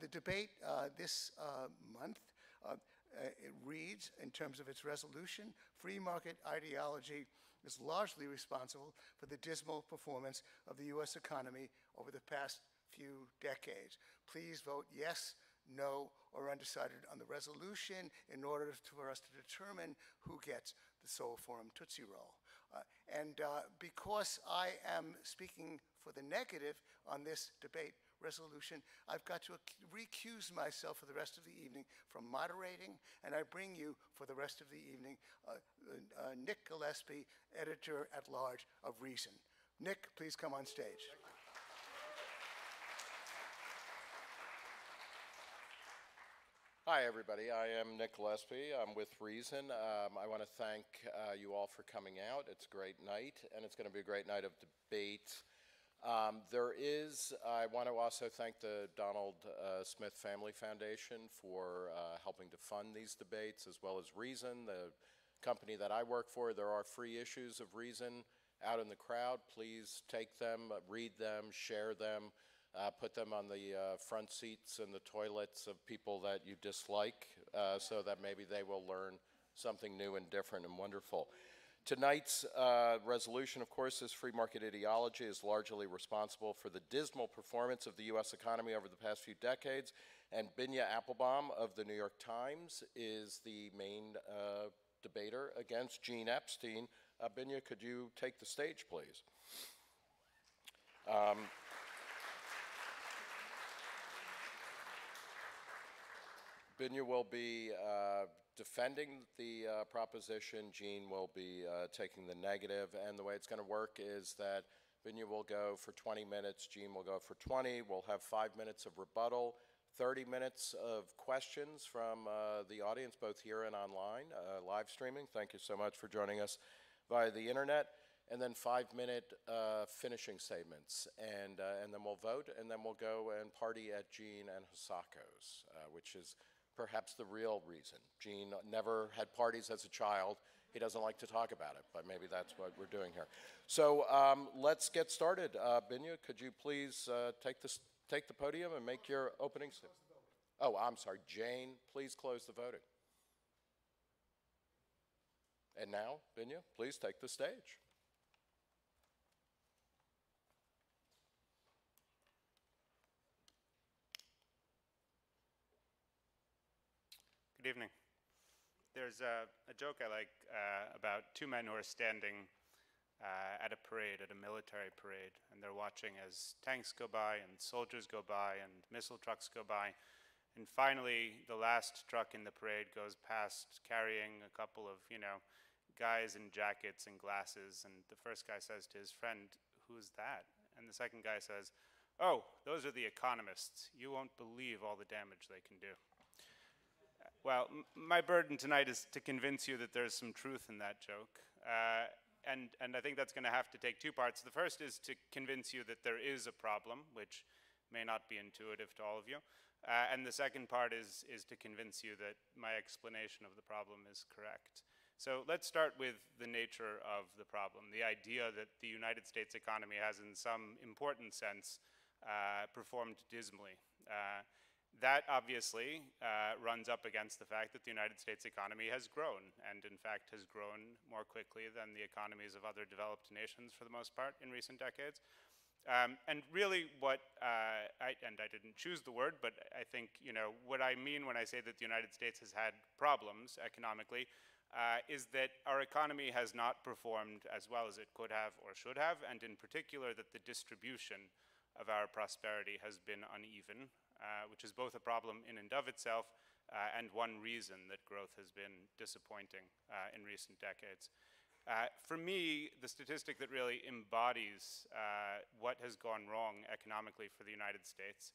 the debate uh, this uh, month uh, it reads, in terms of its resolution, free market ideology is largely responsible for the dismal performance of the U.S. economy over the past few decades. Please vote yes, no, or undecided on the resolution in order to, for us to determine who gets the Soho Forum Tootsie Roll. Uh, and uh, because I am speaking for the negative on this debate resolution, I've got to recuse myself for the rest of the evening from moderating, and I bring you for the rest of the evening uh, uh, Nick Gillespie, editor at large of Reason. Nick, please come on stage. Hi, everybody. I am Nick Gillespie. I'm with Reason. Um, I want to thank uh, you all for coming out. It's a great night, and it's going to be a great night of debate. Um, there is, I want to also thank the Donald uh, Smith Family Foundation for uh, helping to fund these debates, as well as Reason, the company that I work for. There are free issues of Reason out in the crowd. Please take them, read them, share them uh, put them on the uh, front seats and the toilets of people that you dislike uh, so that maybe they will learn something new and different and wonderful. Tonight's uh, resolution, of course, is free market ideology is largely responsible for the dismal performance of the U.S. economy over the past few decades. And Binya Appelbaum of the New York Times is the main uh, debater against Gene Epstein. Uh, Binya, could you take the stage, please? Um, Binya will be uh, defending the uh, proposition. Gene will be uh, taking the negative. And the way it's going to work is that Binya will go for 20 minutes, Gene will go for 20. We'll have five minutes of rebuttal, 30 minutes of questions from uh, the audience, both here and online, uh, live streaming. Thank you so much for joining us via the internet and then five minute uh, finishing statements. And, uh, and then we'll vote, and then we'll go and party at Gene and Hosako's, uh, which is perhaps the real reason. Gene never had parties as a child. He doesn't like to talk about it, but maybe that's what we're doing here. So um, let's get started. Uh, Binya, could you please uh, take, this, take the podium and make your opening statement? Oh, I'm sorry. Jane, please close the voting. And now, Binya, please take the stage. Good evening. There's a, a joke I like uh, about two men who are standing uh, at a parade, at a military parade, and they're watching as tanks go by and soldiers go by and missile trucks go by. And finally, the last truck in the parade goes past carrying a couple of, you know, guys in jackets and glasses. And the first guy says to his friend, Who's that? And the second guy says, Oh, those are the economists. You won't believe all the damage they can do. Well, my burden tonight is to convince you that there's some truth in that joke. Uh, and, and I think that's going to have to take two parts. The first is to convince you that there is a problem, which may not be intuitive to all of you. Uh, and the second part is, is to convince you that my explanation of the problem is correct. So let's start with the nature of the problem, the idea that the United States economy has, in some important sense, uh, performed dismally. Uh, that obviously uh, runs up against the fact that the United States economy has grown, and in fact has grown more quickly than the economies of other developed nations for the most part in recent decades. Um, and really what, uh, I, and I didn't choose the word, but I think, you know, what I mean when I say that the United States has had problems economically uh, is that our economy has not performed as well as it could have or should have, and in particular that the distribution of our prosperity has been uneven uh, which is both a problem in and of itself uh, and one reason that growth has been disappointing uh, in recent decades. Uh, for me, the statistic that really embodies what has gone wrong economically for the United States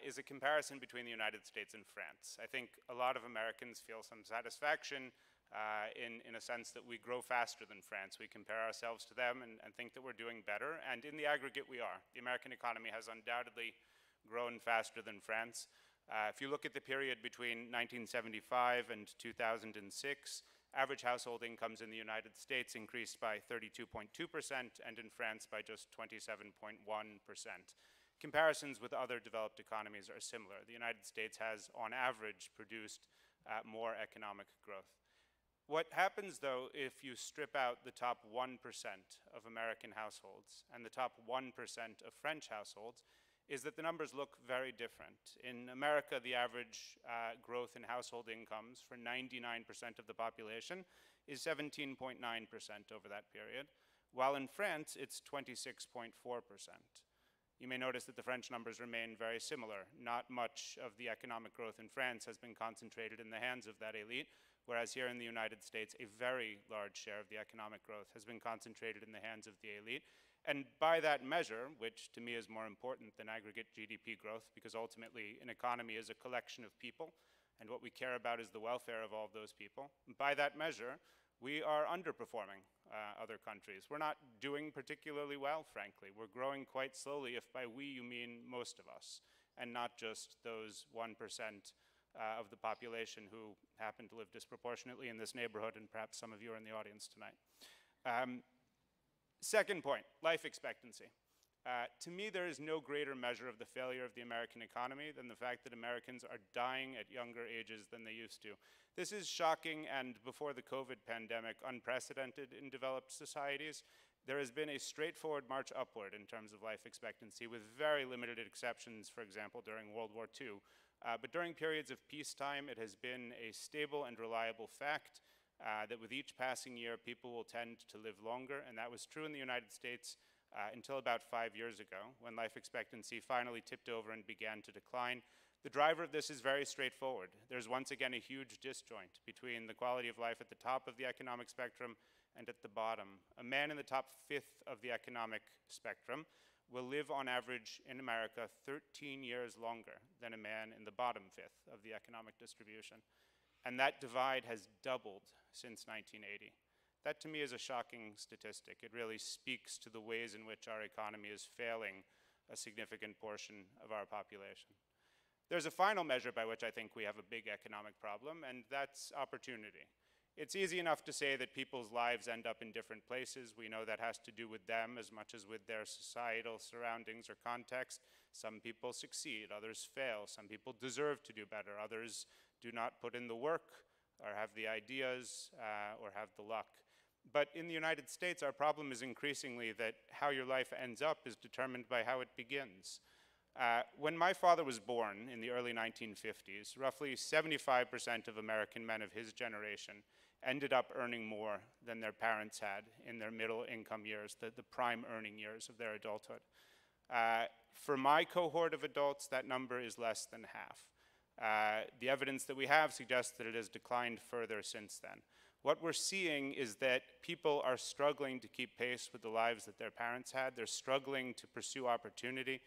is a comparison between the United States and France. I think a lot of Americans feel some satisfaction uh, in, in a sense that we grow faster than France. We compare ourselves to them and, and, think that we're doing better, and in the aggregate we are. The American economy has undoubtedly grown faster than France. Uh, if you look at the period between 1975 and 2006, average household incomes in the United States increased by 32.2% and in France by just 27.1%. comparisons with other developed economies are similar. The United States has, on average, produced uh, more economic growth. What happens, though, if you strip out the top 1% of American households and the top 1% of French households is that the numbers look very different. In America, the average uh, growth in household incomes for 99% of the population is 17.9% over that period, while in France, it's 26.4%. You may notice that the French numbers remain very similar. Not much of the economic growth in France has been concentrated in the hands of that elite, whereas here in the United States, a very large share of the economic growth has been concentrated in the hands of the elite. And by that measure, which to me is more important than aggregate GDP growth, because ultimately an economy is a collection of people, and what we care about is the welfare of all of those people. by that measure, we are underperforming uh, other countries. We're not doing particularly well, frankly. We're growing quite slowly, if by we you mean most of us, and not just those 1% uh, of the population who happen to live disproportionately in this neighborhood, and perhaps some of you are in the audience tonight. Um, second point, life expectancy. Uh, to me, there is no greater measure of the failure of the American economy than the fact that Americans are dying at younger ages than they used to. This is shocking and, before the COVID pandemic, unprecedented in developed societies. There has been a straightforward march upward in terms of life expectancy, with very limited exceptions, for example, during World War II. Uh, but during periods of peacetime, it has been a stable and reliable fact uh, that with each passing year, people will tend to live longer, and that was true in the United States uh, until about five years ago, when life expectancy finally tipped over and began to decline. The driver of this is very straightforward. There's once again a huge disjoint between the quality of life at the top of the economic spectrum and at the bottom. A man in the top fifth of the economic spectrum will live on average in America 13 years longer than a man in the bottom fifth of the economic distribution. And that divide has doubled since 1980. That to me is a shocking statistic. It really speaks to the ways in which our economy is failing a significant portion of our population. There's a final measure by which I think we have a big economic problem, and that's opportunity. It's easy enough to say that people's lives end up in different places. We know that has to do with them as much as with their societal surroundings or context. Some people succeed, others fail. Some people deserve to do better, others do not put in the work or have the ideas uh, or have the luck. But in the United States, our problem is increasingly that how your life ends up is determined by how it begins. Uh, when my father was born in the early 1950s, roughly 75% of American men of his generation ended up earning more than their parents had in their middle income years, the, the prime earning years of their adulthood. Uh, for my cohort of adults, that number is less than half. Uh, the evidence that we have suggests that it has declined further since then. What we're seeing is that people are struggling to keep pace with the lives that their parents had. They're struggling to pursue opportunity.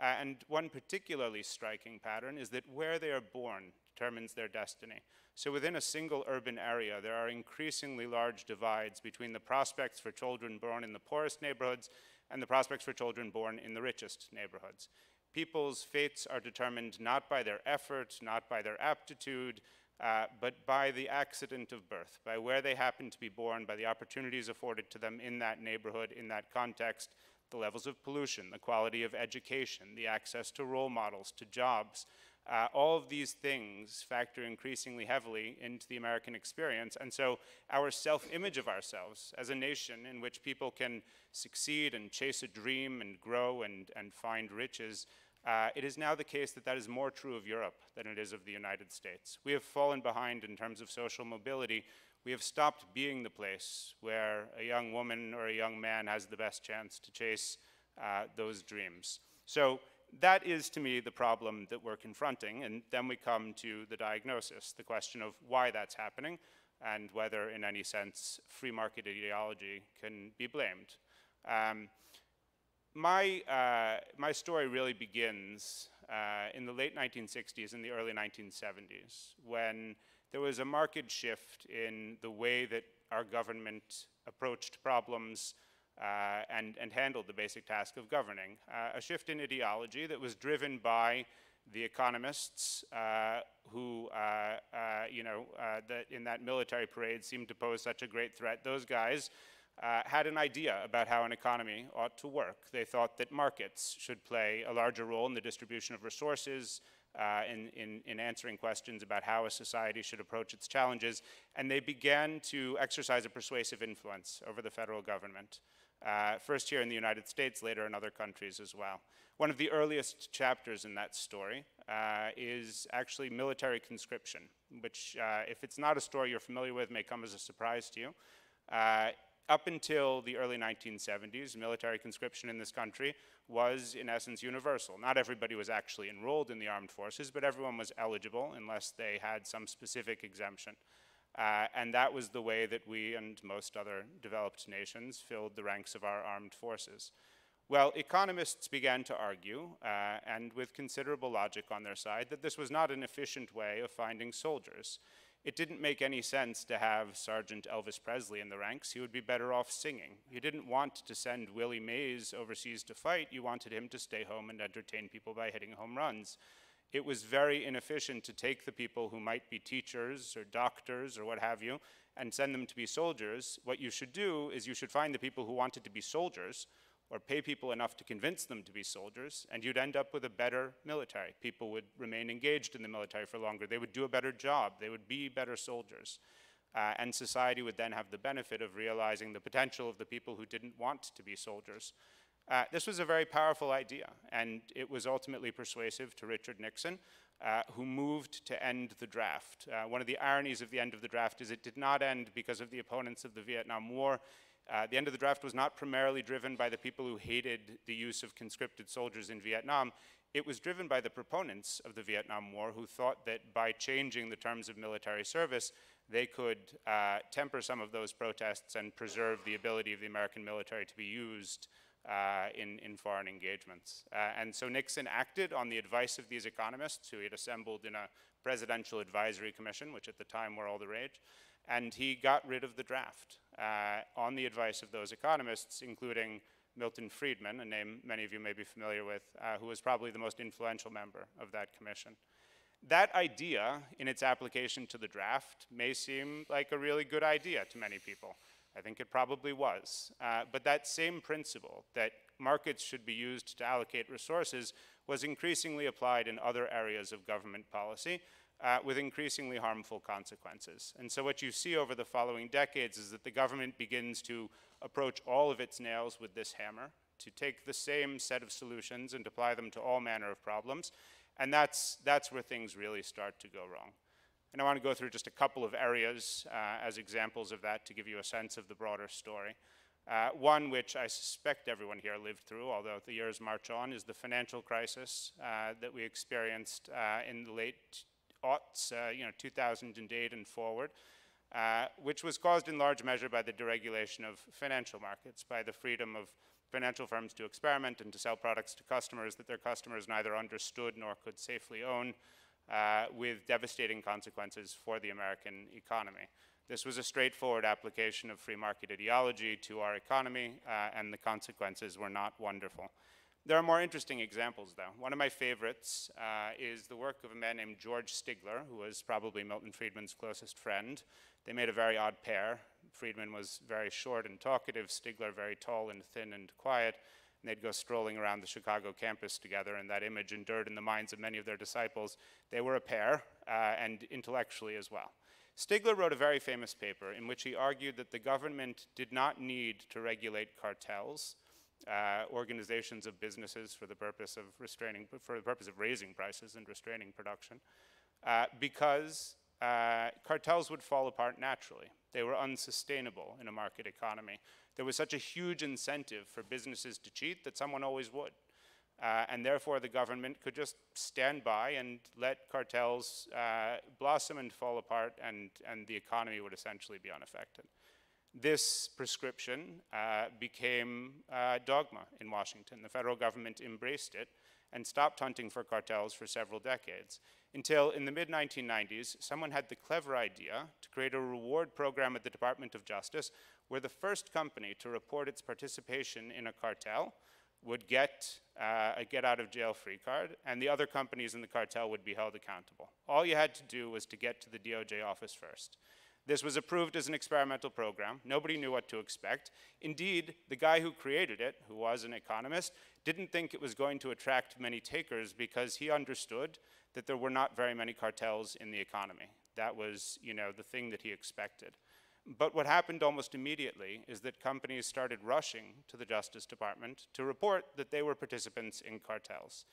Uh, and one particularly striking pattern is that where they are born determines their destiny. So within a single urban area, there are increasingly large divides between the prospects for children born in the poorest neighborhoods and the prospects for children born in the richest neighborhoods. People's fates are determined not by their effort, not by their aptitude, uh, but by the accident of birth, by where they happen to be born, by the opportunities afforded to them in that neighborhood, in that context, the levels of pollution, the quality of education, the access to role models, to jobs. Uh, all of these things factor increasingly heavily into the American experience. And so our self-image of ourselves as a nation in which people can succeed and chase a dream and grow and, and find riches, uh, it is now the case that that is more true of Europe than it is of the United States. We have fallen behind in terms of social mobility we have stopped being the place where a young woman or a young man has the best chance to chase uh, those dreams. So that is, to me, the problem that we're confronting. And then we come to the diagnosis, the question of why that's happening and whether, in any sense, free market ideology can be blamed. Um, my, uh, my story really begins uh, in the late 1960s and the early 1970s when there was a marked shift in the way that our government approached problems uh, and, and, handled the basic task of governing. Uh, a shift in ideology that was driven by the economists uh, who, uh, you know, that in that military parade seemed to pose such a great threat. Those guys uh, had an idea about how an economy ought to work. They thought that markets should play a larger role in the distribution of resources, uh, in, in, in, answering questions about how a society should approach its challenges, and they began to exercise a persuasive influence over the federal government. Uh, first here in the United States, later in other countries as well. One of the earliest chapters in that story uh, is actually military conscription, which, uh, if it's not a story you're familiar with, may come as a surprise to you. Up until the early 1970s, military conscription in this country was, in essence, universal. Not everybody was actually enrolled in the armed forces, but everyone was eligible unless they had some specific exemption. Uh, and that was the way that we and most other developed nations filled the ranks of our armed forces. Well, economists began to argue, uh, and with considerable logic on their side, that this was not an efficient way of finding soldiers. It didn't make any sense to have Sergeant Elvis Presley in the ranks. He would be better off singing. You didn't want to send Willie Mays overseas to fight. You wanted him to stay home and entertain people by hitting home runs. It was very inefficient to take the people who might be teachers or doctors or what have you and send them to be soldiers. What you should do is you should find the people who wanted to be soldiers or pay people enough to convince them to be soldiers, and you'd end up with a better military. People would remain engaged in the military for longer. They would do a better job. They would be better soldiers. Uh, and society would then have the benefit of realizing the potential of the people who didn't want to be soldiers. Uh, this was a very powerful idea, and it was ultimately persuasive to Richard Nixon, uh, who moved to end the draft. Uh, one of the ironies of the end of the draft is it did not end because of the opponents of the Vietnam War. Uh, the end of the draft was not primarily driven by the people who hated the use of conscripted soldiers in Vietnam. It was driven by the proponents of the Vietnam War who thought that by changing the terms of military service, they could uh, temper some of those protests and preserve the ability of the American military to be used uh, in, in, foreign engagements. Uh, and so Nixon acted on the advice of these economists who he had assembled in a presidential advisory commission, which at the time were all the rage, and he got rid of the draft uh, on the advice of those economists, including Milton Friedman, a name many of you may be familiar with, uh, who was probably the most influential member of that commission. That idea, in its application to the draft, may seem like a really good idea to many people. I think it probably was. Uh, but that same principle, that markets should be used to allocate resources, was increasingly applied in other areas of government policy, uh, with increasingly harmful consequences. And so what you see over the following decades is that the government begins to approach all of its nails with this hammer, to take the same set of solutions and apply them to all manner of problems. And that's, that's where things really start to go wrong. And I want to go through just a couple of areas uh, as examples of that to give you a sense of the broader story. Uh, one which I suspect everyone here lived through, although the years march on, is the financial crisis uh, that we experienced uh, in the late aughts, uh, you know, 2008 and forward, uh, which was caused in large measure by the deregulation of financial markets, by the freedom of financial firms to experiment and to sell products to customers that their customers neither understood nor could safely own, uh, with devastating consequences for the American economy. This was a straightforward application of free market ideology to our economy, uh, and the consequences were not wonderful. There are more interesting examples, though. One of my favorites uh, is the work of a man named George Stigler, who was probably Milton Friedman's closest friend. They made a very odd pair. Friedman was very short and talkative, Stigler very tall and thin and quiet. And they'd go strolling around the Chicago campus together, and that image endured in the minds of many of their disciples. They were a pair, uh, and intellectually as well. Stigler wrote a very famous paper in which he argued that the government did not need to regulate cartels uh, organizations of businesses for the purpose of restraining, for the purpose of raising prices and restraining production, uh, because uh, cartels would fall apart naturally. They were unsustainable in a market economy. There was such a huge incentive for businesses to cheat that someone always would. Uh, and therefore, the government could just stand by and let cartels uh, blossom and fall apart, and, and the economy would essentially be unaffected this prescription uh, became uh, dogma in Washington. The federal government embraced it and stopped hunting for cartels for several decades until in the mid 1990s, someone had the clever idea to create a reward program at the Department of Justice where the first company to report its participation in a cartel would get uh, a get out of jail free card, and the other companies in the cartel would be held accountable. All you had to do was to get to the DOJ office first. This was approved as an experimental program. Nobody knew what to expect. Indeed, the guy who created it, who was an economist, didn't think it was going to attract many takers because he understood that there were not very many cartels in the economy. That was, you know, the thing that he expected. But what happened almost immediately is that companies started rushing to the Justice Department to report that they were participants in cartels.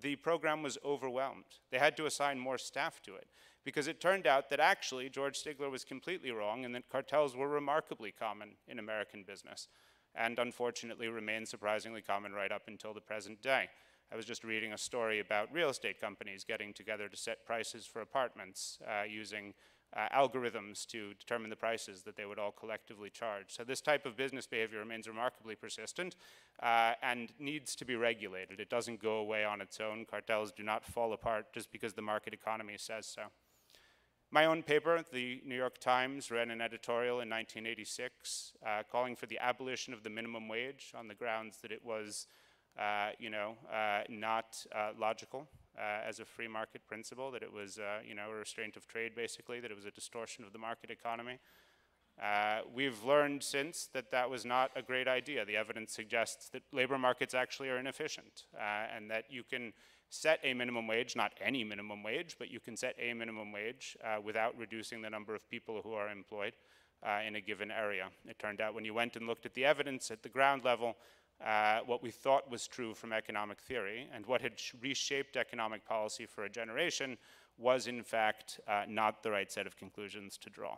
The program was overwhelmed. They had to assign more staff to it because it turned out that actually George Stigler was completely wrong and that cartels were remarkably common in American business and unfortunately remain surprisingly common right up until the present day. I was just reading a story about real estate companies getting together to set prices for apartments uh, using uh, algorithms to determine the prices that they would all collectively charge. So this type of business behavior remains remarkably persistent uh, and needs to be regulated. It doesn't go away on its own. Cartels do not fall apart just because the market economy says so. My own paper, the New York Times, ran an editorial in 1986 uh, calling for the abolition of the minimum wage on the grounds that it was, uh, you know, uh, not uh, logical as a free market principle, that it was, uh, you know, a restraint of trade, basically, that it was a distortion of the market economy. we've learned since that that was not a great idea. The evidence suggests that labor markets actually are inefficient and that you can set a minimum wage, not any minimum wage, but you can set a minimum wage uh, without reducing the number of people who are employed uh, in a given area. It turned out when you went and looked at the evidence at the ground level, uh, what we thought was true from economic theory and what had reshaped economic policy for a generation was in fact uh, not the right set of conclusions to draw.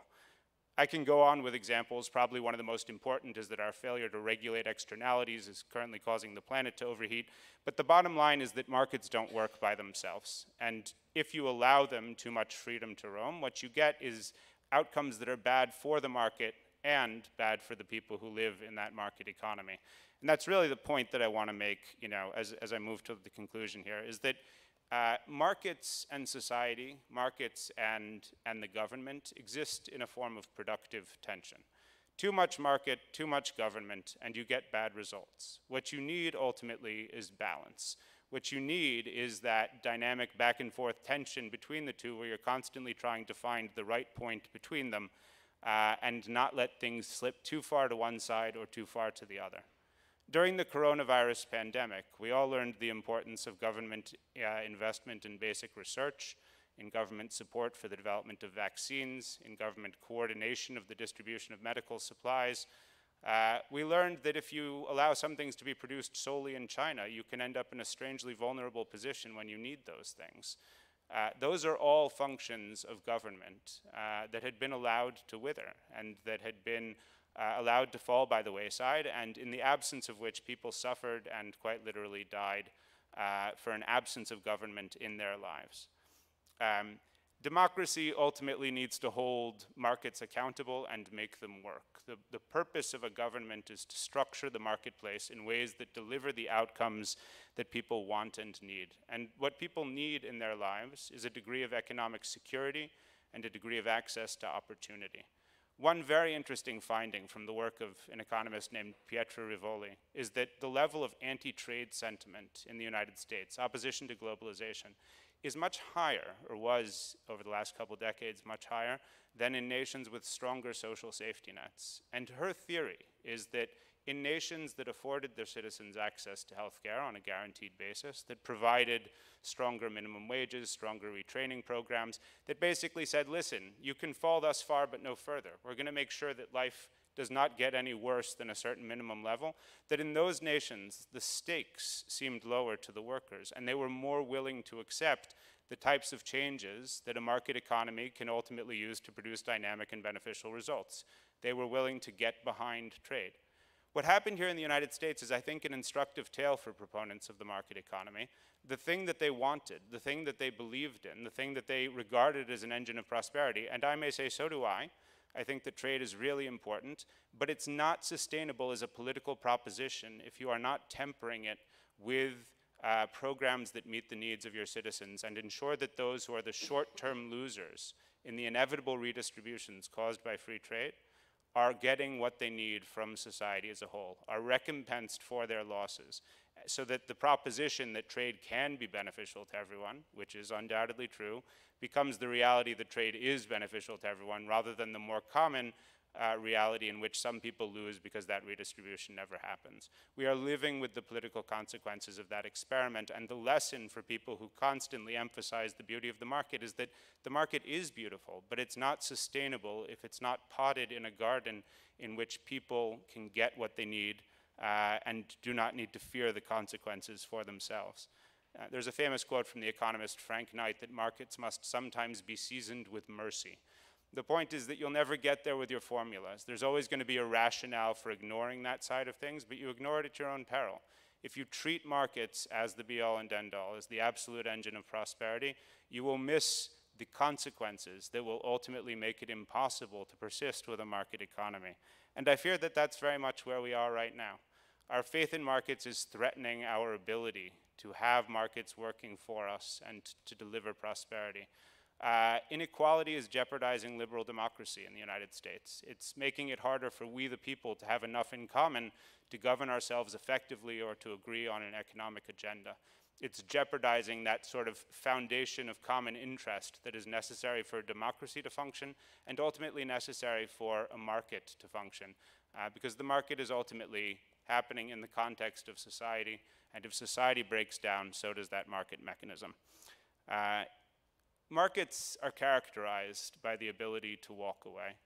I can go on with examples. Probably one of the most important is that our failure to regulate externalities is currently causing the planet to overheat. But the bottom line is that markets don't work by themselves. And if you allow them too much freedom to roam, what you get is outcomes that are bad for the market and bad for the people who live in that market economy. And that's really the point that I want to make, you know, as, as I move to the conclusion here, is that uh, markets and society, markets and, and the government exist in a form of productive tension. Too much market, too much government, and you get bad results. What you need ultimately is balance. What you need is that dynamic back and forth tension between the two where you're constantly trying to find the right point between them uh, and not let things slip too far to one side or too far to the other. During the coronavirus pandemic, we all learned the importance of government uh, investment in basic research, in government support for the development of vaccines, in government coordination of the distribution of medical supplies. Uh, we learned that if you allow some things to be produced solely in China, you can end up in a strangely vulnerable position when you need those things. Uh, those are all functions of government uh, that had been allowed to wither and that had been uh, allowed to fall by the wayside, and in the absence of which people suffered and quite literally died uh, for an absence of government in their lives. Um, democracy ultimately needs to hold markets accountable and make them work. The, the purpose of a government is to structure the marketplace in ways that deliver the outcomes that people want and need. And what people need in their lives is a degree of economic security and a degree of access to opportunity. One very interesting finding from the work of an economist named Pietra Rivoli is that the level of anti-trade sentiment in the United States, opposition to globalization, is much higher, or was over the last couple decades much higher, than in nations with stronger social safety nets. And her theory is that in nations that afforded their citizens access to health care on a guaranteed basis, that provided stronger minimum wages, stronger retraining programs, that basically said, listen, you can fall thus far but no further. We're going to make sure that life does not get any worse than a certain minimum level, that in those nations, the stakes seemed lower to the workers, and they were more willing to accept the types of changes that a market economy can ultimately use to produce dynamic and beneficial results. They were willing to get behind trade. What happened here in the United States is, I think, an instructive tale for proponents of the market economy. The thing that they wanted, the thing that they believed in, the thing that they regarded as an engine of prosperity, and I may say so do I, I think that trade is really important, but it's not sustainable as a political proposition if you are not tempering it with uh, programs that meet the needs of your citizens and ensure that those who are the short-term losers in the inevitable redistributions caused by free trade are getting what they need from society as a whole, are recompensed for their losses, so that the proposition that trade can be beneficial to everyone, which is undoubtedly true, becomes the reality that trade is beneficial to everyone rather than the more common uh, reality in which some people lose because that redistribution never happens. We are living with the political consequences of that experiment, and the lesson for people who constantly emphasize the beauty of the market is that the market is beautiful, but it's not sustainable if it's not potted in a garden in which people can get what they need uh, and do not need to fear the consequences for themselves. Uh, there's a famous quote from the economist Frank Knight that markets must sometimes be seasoned with mercy. The point is that you'll never get there with your formulas. There's always going to be a rationale for ignoring that side of things, but you ignore it at your own peril. If you treat markets as the be all and end all, as the absolute engine of prosperity, you will miss the consequences that will ultimately make it impossible to persist with a market economy. And I fear that that's very much where we are right now. Our faith in markets is threatening our ability to have markets working for us and to deliver prosperity. Uh, inequality is jeopardizing liberal democracy in the United States. It's making it harder for we the people to have enough in common to govern ourselves effectively or to agree on an economic agenda. It's jeopardizing that sort of foundation of common interest that is necessary for democracy to function and ultimately necessary for a market to function. Uh, because the market is ultimately happening in the context of society, and if society breaks down, so does that market mechanism. Uh, Markets are characterized by the ability to walk away.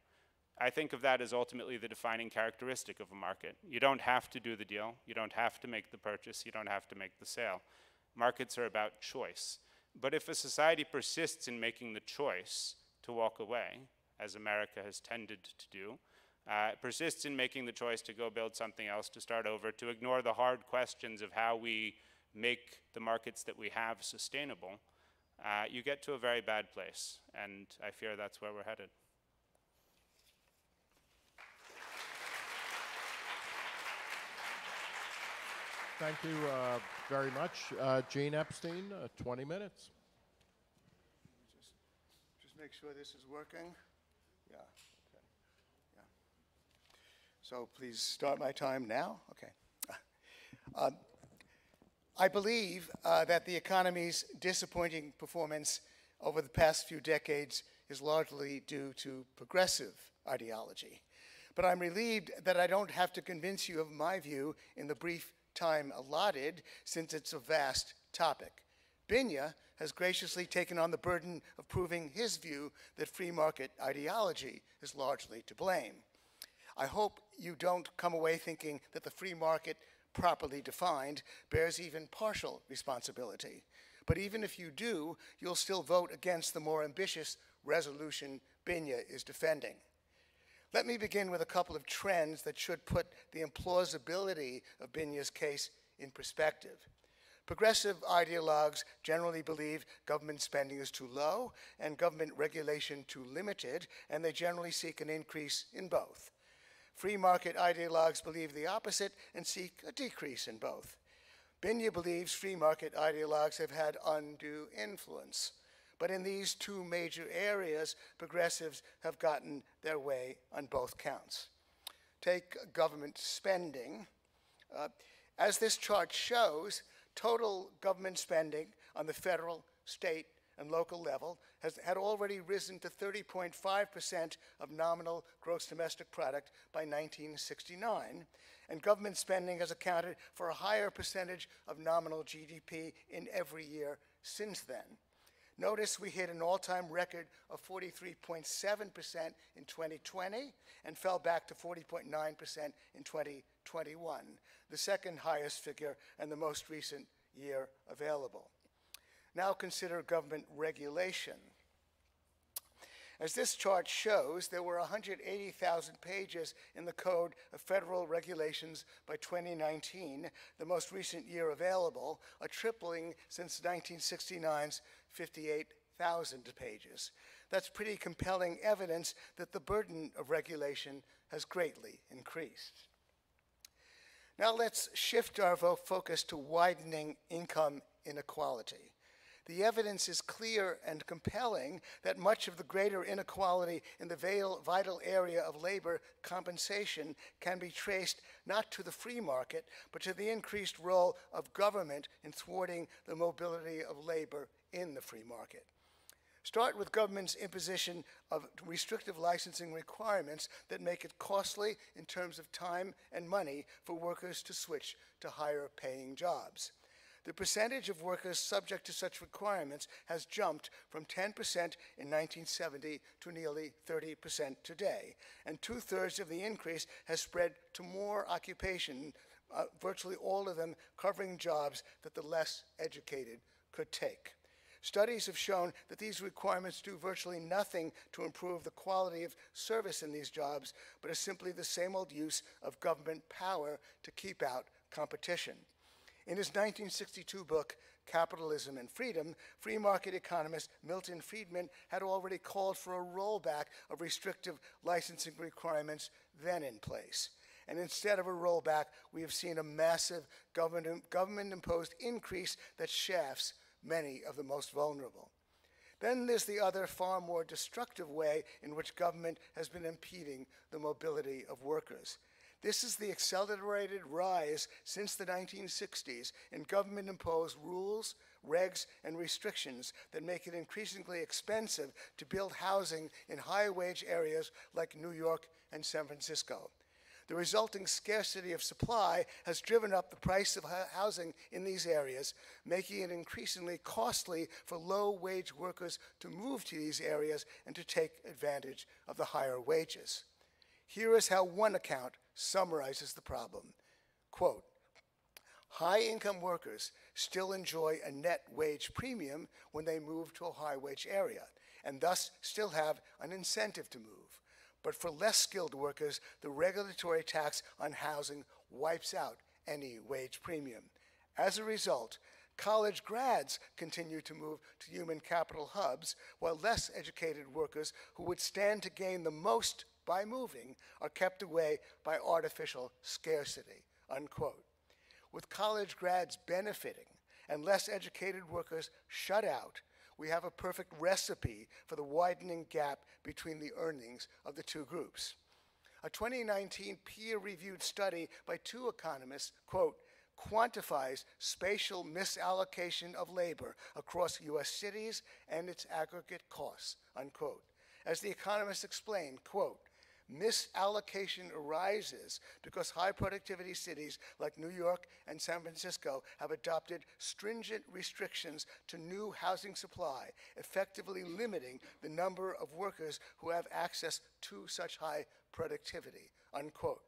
I think of that as ultimately the defining characteristic of a market. You don't have to do the deal, you don't have to make the purchase, you don't have to make the sale. Markets are about choice. But if a society persists in making the choice to walk away, as America has tended to do, uh, persists in making the choice to go build something else, to start over, to ignore the hard questions of how we make the markets that we have sustainable, uh, you get to a very bad place. And I fear that's where we're headed. Thank you uh, very much. Uh, Gene Epstein, uh, 20 minutes. Just make sure this is working. Yeah, okay. Yeah. So please start my time now? Okay. I believe uh, that the economy's disappointing performance over the past few decades is largely due to progressive ideology. But I'm relieved that I don't have to convince you of my view in the brief time allotted, since it's a vast topic. Binya has graciously taken on the burden of proving his view that free market ideology is largely to blame. I hope you don't come away thinking that the free market properly defined, bears even partial responsibility. But even if you do, you'll still vote against the more ambitious resolution Binya is defending. Let me begin with a couple of trends that should put the implausibility of Binya's case in perspective. Progressive ideologues generally believe government spending is too low and government regulation too limited, and they generally seek an increase in both. Free market ideologues believe the opposite and seek a decrease in both. Binya believes free market ideologues have had undue influence. But in these two major areas, progressives have gotten their way on both counts. Take government spending. Uh, as this chart shows, total government spending on the federal, state, and local level has, had already risen to 30.5% of nominal gross domestic product by 1969, and government spending has accounted for a higher percentage of nominal GDP in every year since then. Notice we hit an all-time record of 43.7% in 2020 and fell back to 40.9% in 2021, the second highest figure and the most recent year available. Now consider government regulation. As this chart shows, there were 180,000 pages in the Code of Federal Regulations by 2019, the most recent year available, a tripling since 1969's 58,000 pages. That's pretty compelling evidence that the burden of regulation has greatly increased. Now let's shift our focus to widening income inequality. The evidence is clear and compelling that much of the greater inequality in the vital area of labor compensation can be traced not to the free market, but to the increased role of government in thwarting the mobility of labor in the free market. Start with government's imposition of restrictive licensing requirements that make it costly in terms of time and money for workers to switch to higher paying jobs. The percentage of workers subject to such requirements has jumped from 10% in 1970 to nearly 30% today, and two thirds of the increase has spread to more occupation, uh, virtually all of them covering jobs that the less educated could take. Studies have shown that these requirements do virtually nothing to improve the quality of service in these jobs, but are simply the same old use of government power to keep out competition. In his 1962 book, Capitalism and Freedom, free market economist Milton Friedman had already called for a rollback of restrictive licensing requirements then in place. And instead of a rollback, we have seen a massive government, government imposed increase that shafts many of the most vulnerable. Then there's the other, far more destructive way in which government has been impeding the mobility of workers. This is the accelerated rise since the 1960s in government imposed rules, regs, and restrictions that make it increasingly expensive to build housing in high wage areas like New York and San Francisco. The resulting scarcity of supply has driven up the price of housing in these areas, making it increasingly costly for low wage workers to move to these areas and to take advantage of the higher wages. Here is how one account summarizes the problem. Quote, high income workers still enjoy a net wage premium when they move to a high wage area and thus still have an incentive to move. But for less skilled workers, the regulatory tax on housing wipes out any wage premium. As a result, college grads continue to move to human capital hubs, while less educated workers who would stand to gain the most by moving are kept away by artificial scarcity, unquote. With college grads benefiting and less educated workers shut out, we have a perfect recipe for the widening gap between the earnings of the two groups. A 2019 peer-reviewed study by two economists, quote, quantifies spatial misallocation of labor across U.S. cities and its aggregate costs, unquote. As the economists explained, quote, misallocation arises because high productivity cities like New York and San Francisco have adopted stringent restrictions to new housing supply, effectively limiting the number of workers who have access to such high productivity, unquote.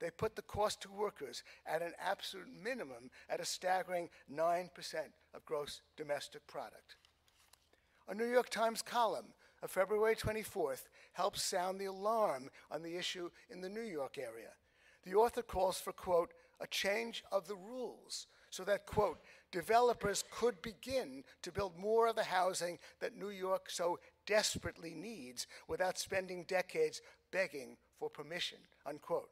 They put the cost to workers at an absolute minimum at a staggering 9% of gross domestic product. A New York Times column of February 24th helps sound the alarm on the issue in the New York area. The author calls for, quote, a change of the rules so that, quote, developers could begin to build more of the housing that New York so desperately needs without spending decades begging for permission, unquote.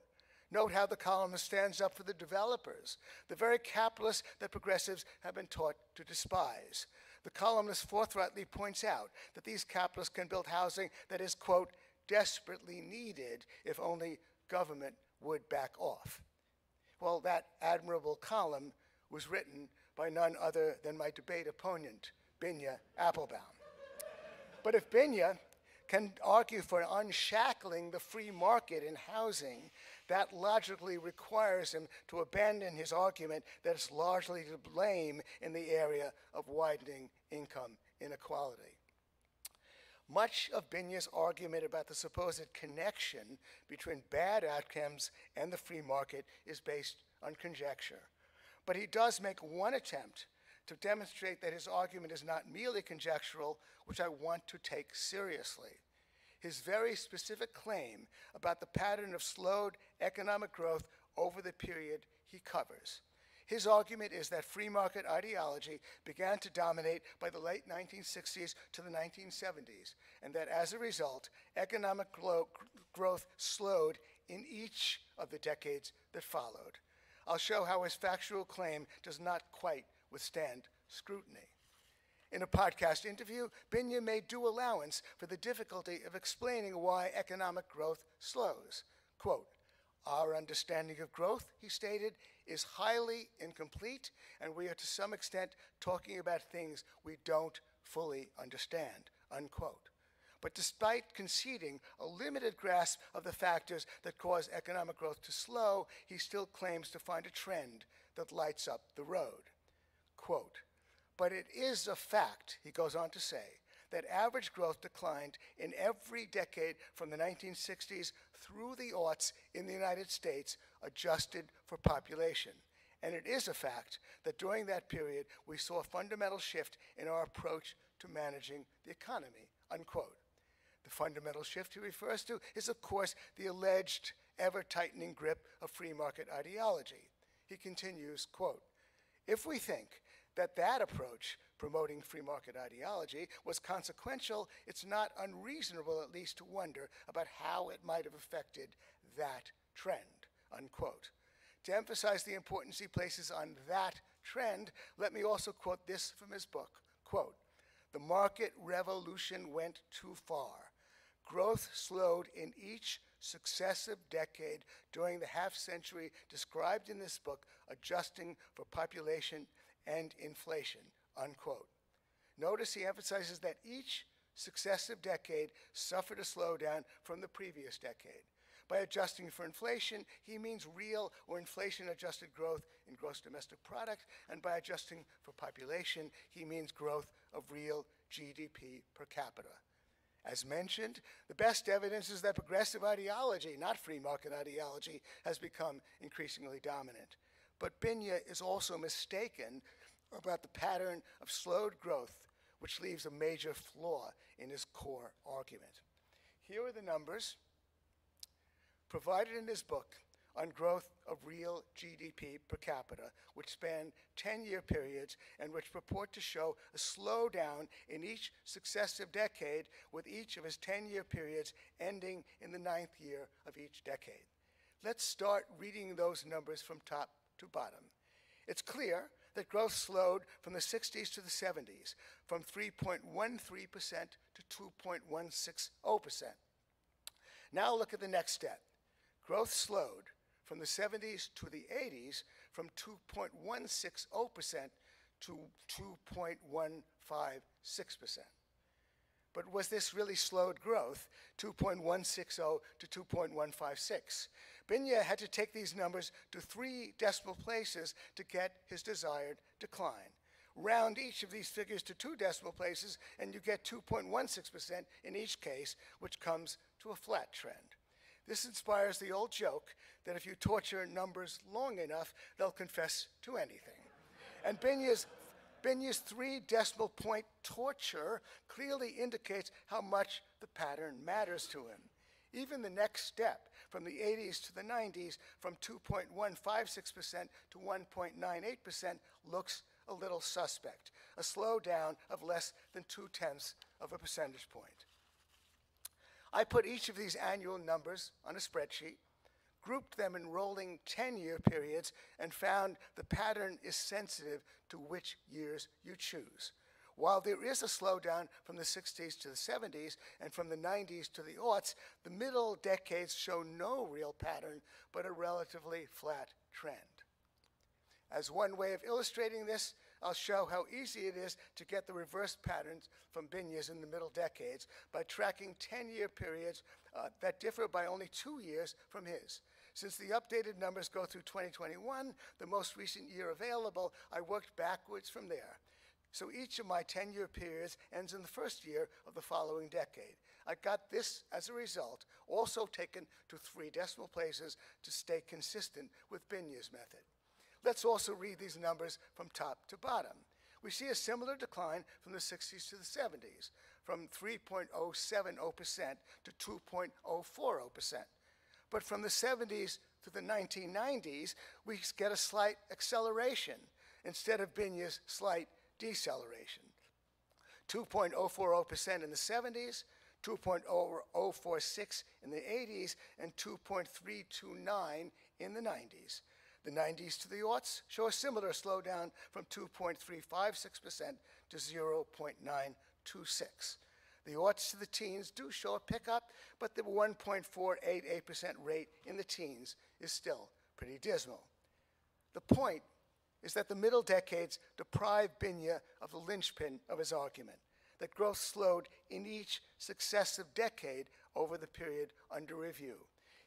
Note how the columnist stands up for the developers, the very capitalists that progressives have been taught to despise. The columnist forthrightly points out that these capitalists can build housing that is, quote, desperately needed if only government would back off. Well, that admirable column was written by none other than my debate opponent, Binya Appelbaum. But if Binya can argue for unshackling the free market in housing, that logically requires him to abandon his argument that it's largely to blame in the area of widening income inequality. Much of Binya's argument about the supposed connection between bad outcomes and the free market is based on conjecture. But he does make one attempt to demonstrate that his argument is not merely conjectural, which I want to take seriously. His very specific claim about the pattern of slowed economic growth over the period he covers. His argument is that free market ideology began to dominate by the late 1960s to the 1970s, and that as a result, economic growth slowed in each of the decades that followed. I'll show how his factual claim does not quite withstand scrutiny. In a podcast interview, Binya made due allowance for the difficulty of explaining why economic growth slows. Quote, our understanding of growth, he stated, is highly incomplete, and we are to some extent talking about things we don't fully understand, unquote. But despite conceding a limited grasp of the factors that cause economic growth to slow, he still claims to find a trend that lights up the road. Quote, but it is a fact, he goes on to say, that average growth declined in every decade from the 1960s through the aughts in the United States, adjusted for population. And it is a fact that during that period, we saw a fundamental shift in our approach to managing the economy, unquote. The fundamental shift he refers to is, of course, the alleged ever tightening grip of free market ideology. He continues, quote, if we think that that approach, promoting free market ideology, was consequential, it's not unreasonable at least to wonder about how it might have affected that trend, unquote. To emphasize the importance he places on that trend, let me also quote this from his book, quote, the market revolution went too far. Growth slowed in each successive decade during the half century described in this book, adjusting for population and inflation, unquote. Notice he emphasizes that each successive decade suffered a slowdown from the previous decade. By adjusting for inflation, he means real or inflation adjusted growth in gross domestic product, and by adjusting for population, he means growth of real GDP per capita. As mentioned, the best evidence is that progressive ideology, not free market ideology, has become increasingly dominant. But Binya is also mistaken about the pattern of slowed growth, which leaves a major flaw in his core argument. Here are the numbers provided in his book on growth of real GDP per capita, which span 10 year periods and which purport to show a slowdown in each successive decade, with each of his 10 year periods ending in the ninth year of each decade. Let's start reading those numbers from top to bottom. It's clear that growth slowed from the 60s to the 70s, from 3.13% to 2.160%. Now look at the next step. Growth slowed from the 70s to the 80s from 2.160% to 2.156%. But was this really slowed growth, 2.160 to 2.156? Binya had to take these numbers to three decimal places to get his desired decline. Round each of these figures to two decimal places, and you get 2.16% in each case, which comes to a flat trend. This inspires the old joke that if you torture numbers long enough, they'll confess to anything. And Binya's Binya's three decimal point torture clearly indicates how much the pattern matters to him. Even the next step, from the 80s to the 90s, from 2.156% to 1.98%, looks a little suspect, a slowdown of less than two tenths of a percentage point. I put each of these annual numbers on a spreadsheet grouped them in rolling 10 year periods, and found the pattern is sensitive to which years you choose. While there is a slowdown from the 60s to the 70s and from the 90s to the aughts, the middle decades show no real pattern, but a relatively flat trend. As one way of illustrating this, I'll show how easy it is to get the reverse patterns from Binya's in the middle decades by tracking 10 year periods uh, that differ by only two years from his. Since the updated numbers go through 2021, the most recent year available, I worked backwards from there. So each of my 10 year periods ends in the first year of the following decade. I got this as a result, also taken to three decimal places to stay consistent with Binya's method. Let's also read these numbers from top to bottom. We see a similar decline from the 60s to the 70s, from 3.070% to 2.040%. But from the 70s to the 1990s, we get a slight acceleration instead of Binya's slight deceleration. 2.040% in the 70s, 2.046 in the 80s, and 2.329 in the 90s. The 90s to the aughts show a similar slowdown from 2.356% to 0.926. The aughts to the teens do show a pickup, but the 1.488% rate in the teens is still pretty dismal. The point is that the middle decades deprived Binya of the linchpin of his argument, that growth slowed in each successive decade over the period under review.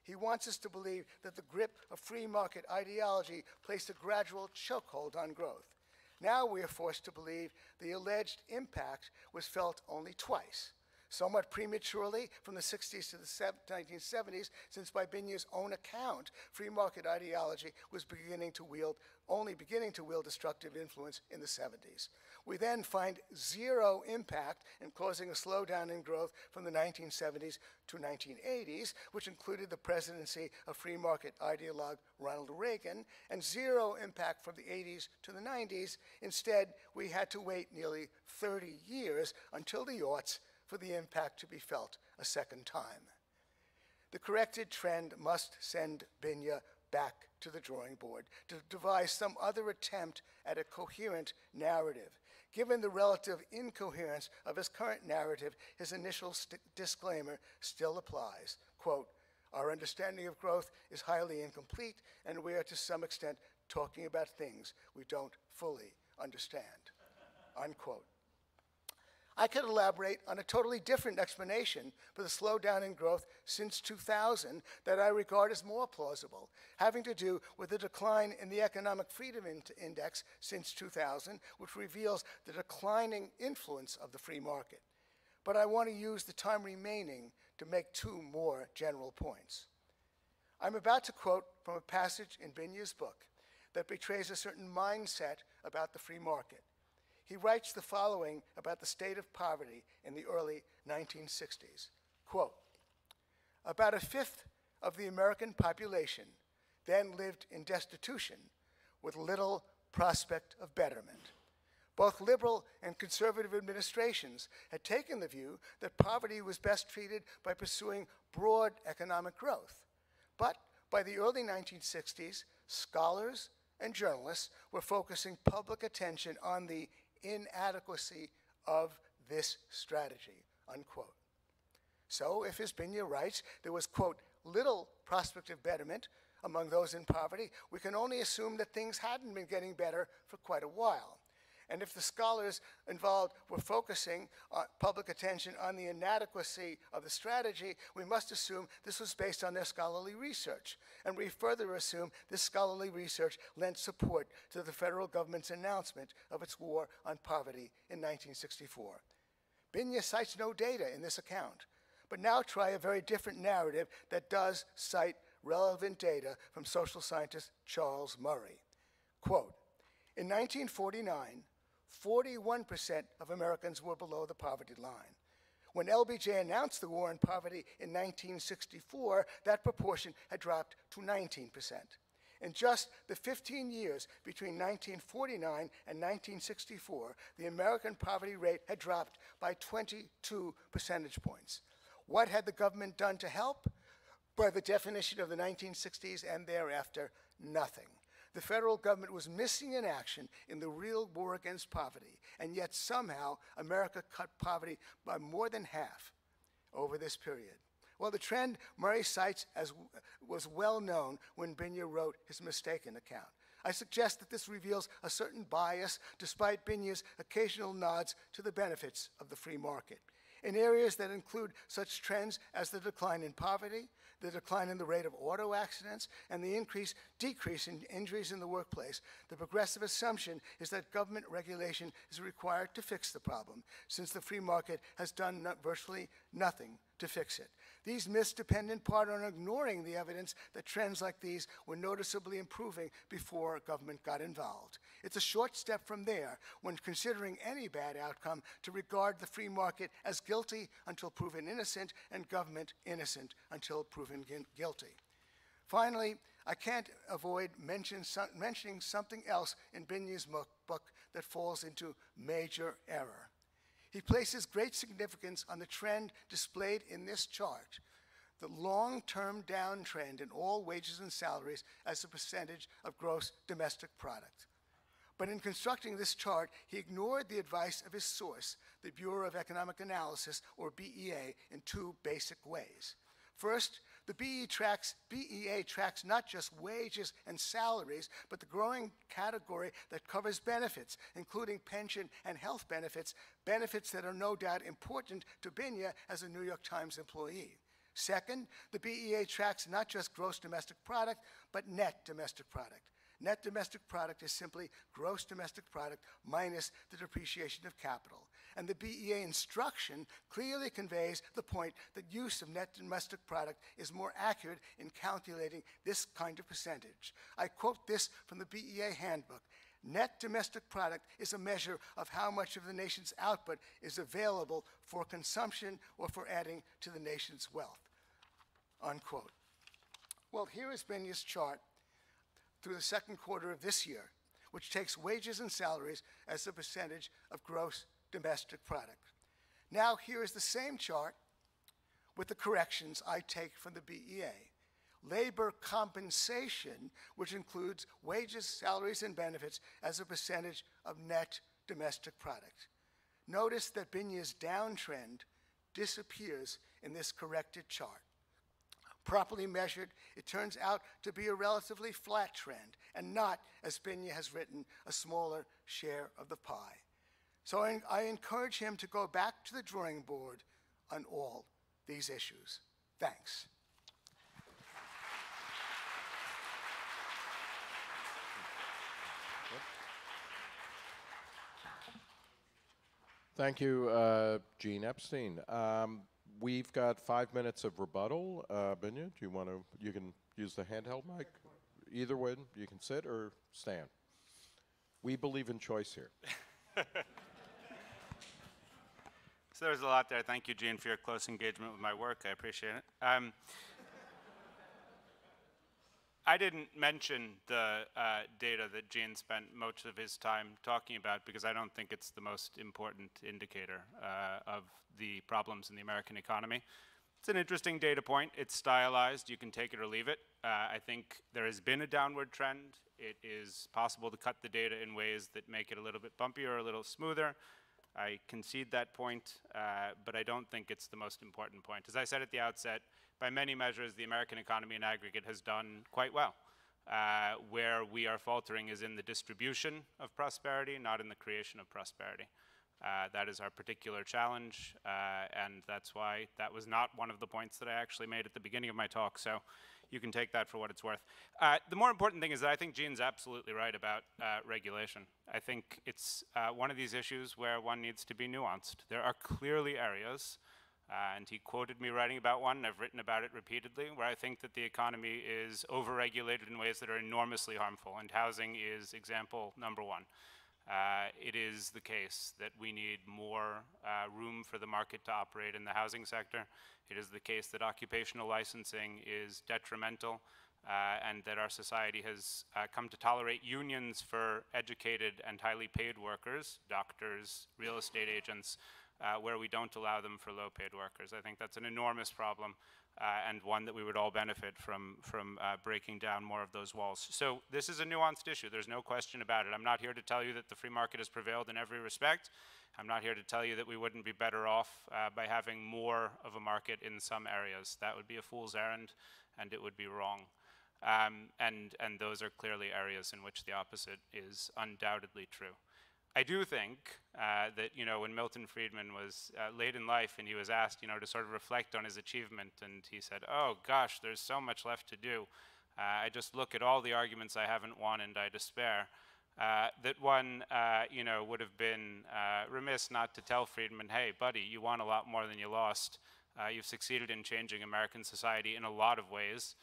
He wants us to believe that the grip of free market ideology placed a gradual chokehold on growth. Now we are forced to believe the alleged impact was felt only twice somewhat prematurely from the 60s to the 1970s, since by Binya's own account, free market ideology was beginning to wield, only beginning to wield destructive influence in the 70s. We then find zero impact in causing a slowdown in growth from the 1970s to 1980s, which included the presidency of free market ideologue Ronald Reagan, and zero impact from the 80s to the 90s. Instead, we had to wait nearly 30 years until the aughts for the impact to be felt a second time. The corrected trend must send Binya back to the drawing board to devise some other attempt at a coherent narrative. Given the relative incoherence of his current narrative, his initial disclaimer still applies. Quote, our understanding of growth is highly incomplete, and we are to some extent talking about things we don't fully understand. Unquote. I could elaborate on a totally different explanation for the slowdown in growth since 2000 that I regard as more plausible, having to do with the decline in the Economic Freedom Index since 2000, which reveals the declining influence of the free market. But I want to use the time remaining to make two more general points. I'm about to quote from a passage in Binya's book that betrays a certain mindset about the free market. He writes the following about the state of poverty in the early 1960s. Quote, about a fifth of the American population then lived in destitution with little prospect of betterment. Both liberal and conservative administrations had taken the view that poverty was best treated by pursuing broad economic growth. But by the early 1960s, scholars and journalists were focusing public attention on the inadequacy of this strategy, unquote. So, if Binya writes, there was, quote, little prospect of betterment among those in poverty, we can only assume that things hadn't been getting better for quite a while. And if the scholars involved were focusing uh, public attention on the inadequacy of the strategy, we must assume this was based on their scholarly research. And we further assume this scholarly research lent support to the federal government's announcement of its war on poverty in 1964. Binya cites no data in this account, but now try a very different narrative that does cite relevant data from social scientist Charles Murray. Quote, in 1949, 41% of Americans were below the poverty line. When LBJ announced the war on poverty in 1964, that proportion had dropped to 19%. In just the 15 years between 1949 and 1964, the American poverty rate had dropped by 22 percentage points. What had the government done to help? By the definition of the 1960s and thereafter, nothing. The federal government was missing in action in the real war against poverty, and yet somehow America cut poverty by more than half over this period. Well, the trend Murray cites as was well known when Binya wrote his mistaken account. I suggest that this reveals a certain bias despite Binya's occasional nods to the benefits of the free market. In areas that include such trends as the decline in poverty, the decline in the rate of auto accidents, and the increase, decrease in injuries in the workplace, the progressive assumption is that government regulation is required to fix the problem, since the free market has done virtually nothing to fix it. These myths depend in part on ignoring the evidence that trends like these were noticeably improving before government got involved. It's a short step from there, when considering any bad outcome, to regard the free market as guilty until proven innocent and government innocent until proven guilty. Finally, I can't avoid mention mentioning something else in Binya's book that falls into major error. He places great significance on the trend displayed in this chart. the long-term downtrend in all wages and salaries as a percentage of gross domestic product. But in constructing this chart, he ignored the advice of his source, the Bureau of Economic Analysis, or BEA, in two basic ways. First, the BE tracks, BEA tracks not just wages and salaries, but the growing category that covers benefits, including pension and health benefits, benefits that are no doubt important to Binya as a New York Times employee. Second, the BEA tracks not just gross domestic product, but net domestic product. Net domestic product is simply gross domestic product minus the depreciation of capital. And the BEA instruction clearly conveys the point that use of net domestic product is more accurate in calculating this kind of percentage. I quote this from the BEA handbook. Net domestic product is a measure of how much of the nation's output is available for consumption or for adding to the nation's wealth. Unquote. Well, here is Binya's chart through the second quarter of this year, which takes wages and salaries as a percentage of gross domestic product. Now, here is the same chart with the corrections I take from the BEA. Labor compensation, which includes wages, salaries, and benefits as a percentage of net domestic product. Notice that Binya's downtrend disappears in this corrected chart. Properly measured, it turns out to be a relatively flat trend and not, as Binya has written, a smaller share of the pie. So I, I encourage him to go back to the drawing board on all these issues. Thanks. Thank you, uh, Gene Epstein. Um, we've got five minutes of rebuttal. Uh, Binya, do you want to? You can use the handheld mic. Either way, you can sit or stand. We believe in choice here. So there's a lot there. Thank you, Gene, for your close engagement with my work. I appreciate it. Um, I didn't mention the uh, data that Gene spent most of his time talking about because I don't think it's the most important indicator uh, of the problems in the American economy. It's an interesting data point. It's stylized. You can take it or leave it. Uh, I think there has been a downward trend. It is possible to cut the data in ways that make it a little bit bumpier or a little smoother. I concede that point, uh, but I don't think it's the most important point. As I said at the outset, by many measures, the American economy in aggregate has done quite well. Uh, where we are faltering is in the distribution of prosperity, not in the creation of prosperity. Uh, that is our particular challenge, uh, and that's why that was not one of the points that I actually made at the beginning of my talk. So you can take that for what it's worth. Uh, the more important thing is that I think Gene's absolutely right about uh, regulation. I think it's uh, one of these issues where one needs to be nuanced. There are clearly areas, uh, and he quoted me writing about one, and I've written about it repeatedly, where I think that the economy is overregulated in ways that are enormously harmful, and housing is example number one. Uh, it is the case that we need more uh, room for the market to operate in the housing sector. It is the case that occupational licensing is detrimental uh, and that our society has uh, come to tolerate unions for educated and highly paid workers, doctors, real estate agents, uh, where we don't allow them for low paid workers. I think that's an enormous problem uh, and one that we would all benefit from, from uh, breaking down more of those walls. So this is a nuanced issue. There's no question about it. I'm not here to tell you that the free market has prevailed in every respect. I'm not here to tell you that we wouldn't be better off uh, by having more of a market in some areas. That would be a fool's errand, and it would be wrong. Um, and, and those are clearly areas in which the opposite is undoubtedly true. I do think uh, that, you know, when Milton Friedman was uh, late in life and he was asked, you know, to sort of reflect on his achievement, and he said, oh gosh, there's so much left to do. Uh, I just look at all the arguments I haven't won and I despair. Uh, that one, uh, you know, would have been uh, remiss not to tell Friedman, hey, buddy, you won a lot more than you lost. you've succeeded in changing American society in a lot of ways.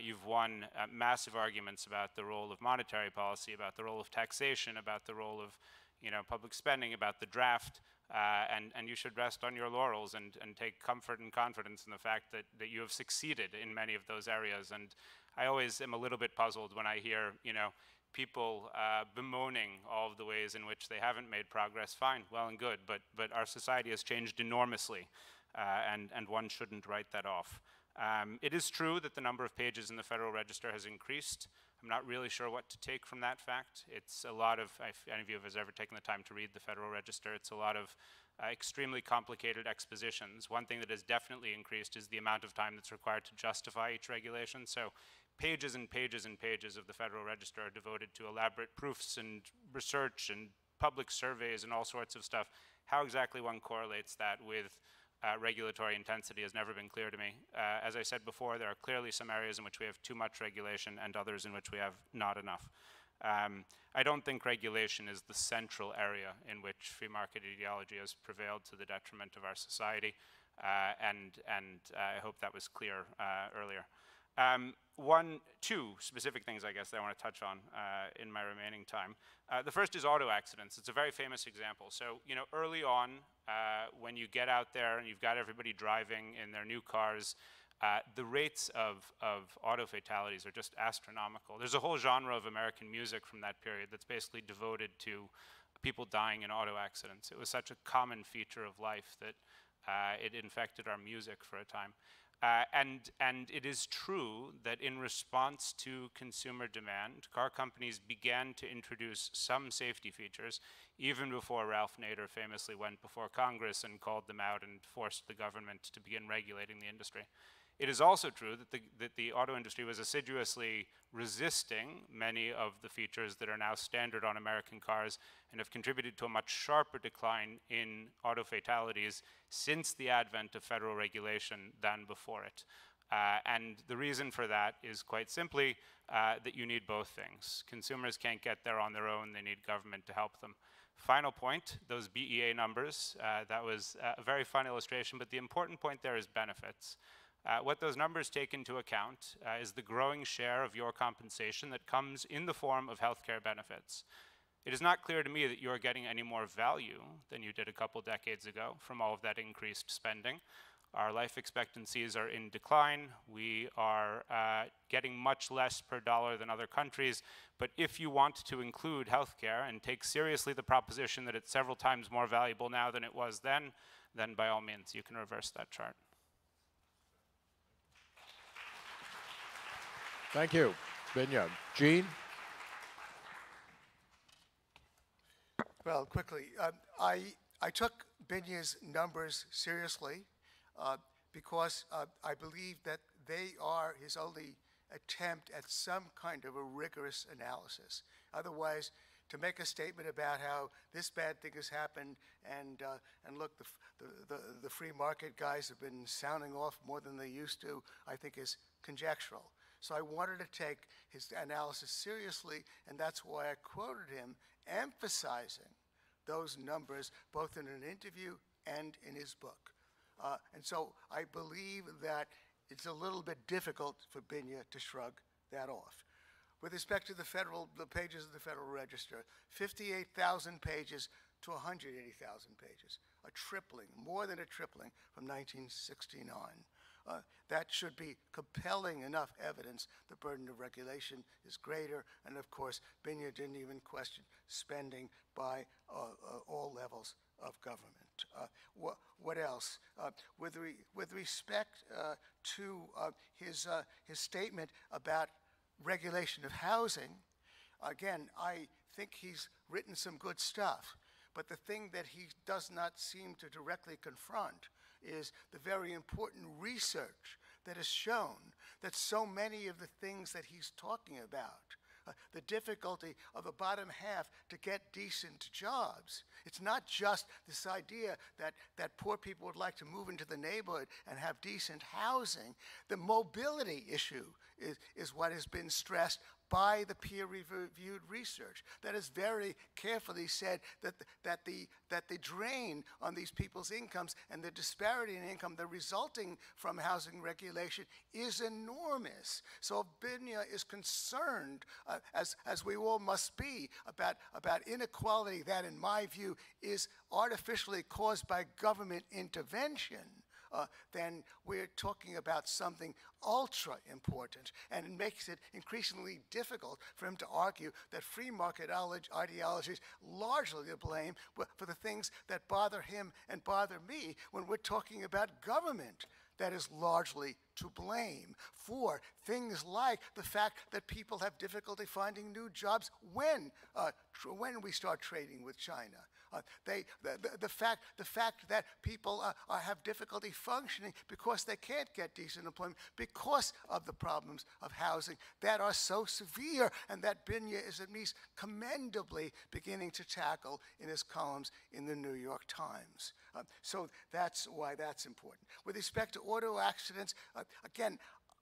you've won massive arguments about the role of monetary policy, about the role of taxation, about the role of you know, public spending, about the draft, uh, and, and you should rest on your laurels and, and take comfort and confidence in the fact that, that you have succeeded in many of those areas. And I always am a little bit puzzled when I hear, you know, people uh, bemoaning all of the ways in which they haven't made progress. Fine, well and good, but, but our society has changed enormously, uh, and, and one shouldn't write that off. Um, it is true that the number of pages in the Federal Register has increased. I'm not really sure what to take from that fact. It's a lot of, if any of you have ever taken the time to read the Federal Register, it's a lot of uh, extremely complicated expositions. One thing that has definitely increased is the amount of time that's required to justify each regulation. So pages and pages and pages of the Federal Register are devoted to elaborate proofs and research and public surveys and all sorts of stuff. How exactly one correlates that with uh, regulatory intensity has never been clear to me. Uh, as I said before, there are clearly some areas in which we have too much regulation and others in which we have not enough. Um, I don't think regulation is the central area in which free market ideology has prevailed to the detriment of our society, uh, and, and uh, I hope that was clear uh, earlier. Um, one, two specific things, I guess, that I want to touch on uh, in my remaining time. Uh, the first is auto accidents. It's a very famous example. So, you know, early on, uh, when you get out there and you've got everybody driving in their new cars, uh, the rates of, of auto fatalities are just astronomical. There's a whole genre of American music from that period that's basically devoted to people dying in auto accidents. It was such a common feature of life that uh, it infected our music for a time. Uh, and, and it is true that in response to consumer demand, car companies began to introduce some safety features even before Ralph Nader famously went before Congress and called them out and forced the government to begin regulating the industry. It is also true that the, that the auto industry was assiduously resisting many of the features that are now standard on American cars and have contributed to a much sharper decline in auto fatalities since the advent of federal regulation than before it. Uh, and the reason for that is quite simply uh, that you need both things. Consumers can't get there on their own, they need government to help them. Final point, those BEA numbers, uh, that was a very fun illustration, but the important point there is benefits. Uh, what those numbers take into account uh, is the growing share of your compensation that comes in the form of healthcare benefits. It is not clear to me that you are getting any more value than you did a couple decades ago from all of that increased spending. Our life expectancies are in decline. We are uh, getting much less per dollar than other countries. But if you want to include healthcare and take seriously the proposition that it's several times more valuable now than it was then, then by all means, you can reverse that chart. Thank you, Binya. Gene? Well, quickly, um, I, I took Binya's numbers seriously uh, because uh, I believe that they are his only attempt at some kind of a rigorous analysis. Otherwise, to make a statement about how this bad thing has happened and, uh, and look, the, the, the, the free market guys have been sounding off more than they used to, I think is conjectural. So I wanted to take his analysis seriously, and that's why I quoted him, emphasizing those numbers both in an interview and in his book. Uh, and so I believe that it's a little bit difficult for Binya to shrug that off. With respect to the federal, the pages of the Federal Register, 58,000 pages to 180,000 pages, a tripling, more than a tripling from 1969 uh, that should be compelling enough evidence the burden of regulation is greater. And of course, Binya didn't even question spending by uh, uh, all levels of government. Uh, wh what else? Uh, with, re with respect uh, to his, his statement about regulation of housing, again, I think he's written some good stuff. But the thing that he does not seem to directly confront is the very important research that has shown that so many of the things that he's talking about, uh, the difficulty of the bottom half to get decent jobs. It's not just this idea that, that poor people would like to move into the neighborhood and have decent housing. The mobility issue is, is what has been stressed by the peer-reviewed research that has very carefully said that the, that the that the drain on these people's incomes and the disparity in income the resulting from housing regulation is enormous. So Binya is concerned, uh, as as we all must be, about about inequality that, in my view, is artificially caused by government intervention uh, then we're talking about something ultra important. And it makes it increasingly difficult for him to argue that free market ideology is largely to blame for the things that bother him and bother me when we're talking about government that is largely to blame for things like the fact that people have difficulty finding new jobs when, uh, when we start trading with China. Uh, they, the, the, the, fact, the fact that people uh, uh, have difficulty functioning because they can't get decent employment because of the problems of housing that are so severe and that Binya is at least commendably beginning to tackle in his columns in the New York Times. Uh, so that's why that's important. With respect to auto accidents, uh, again,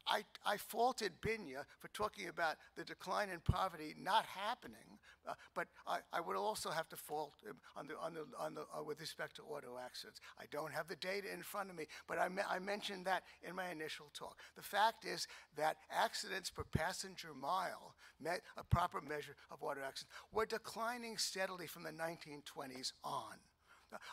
I, I, faulted Binya for talking about the decline in poverty not happening, uh, but I, I, would also have to fault on the, on the, on the, uh, with respect to auto accidents. I don't have the data in front of me, but I, me I mentioned that in my initial talk. The fact is that accidents per passenger mile, met a proper measure of auto accidents, were declining steadily from the 1920s on.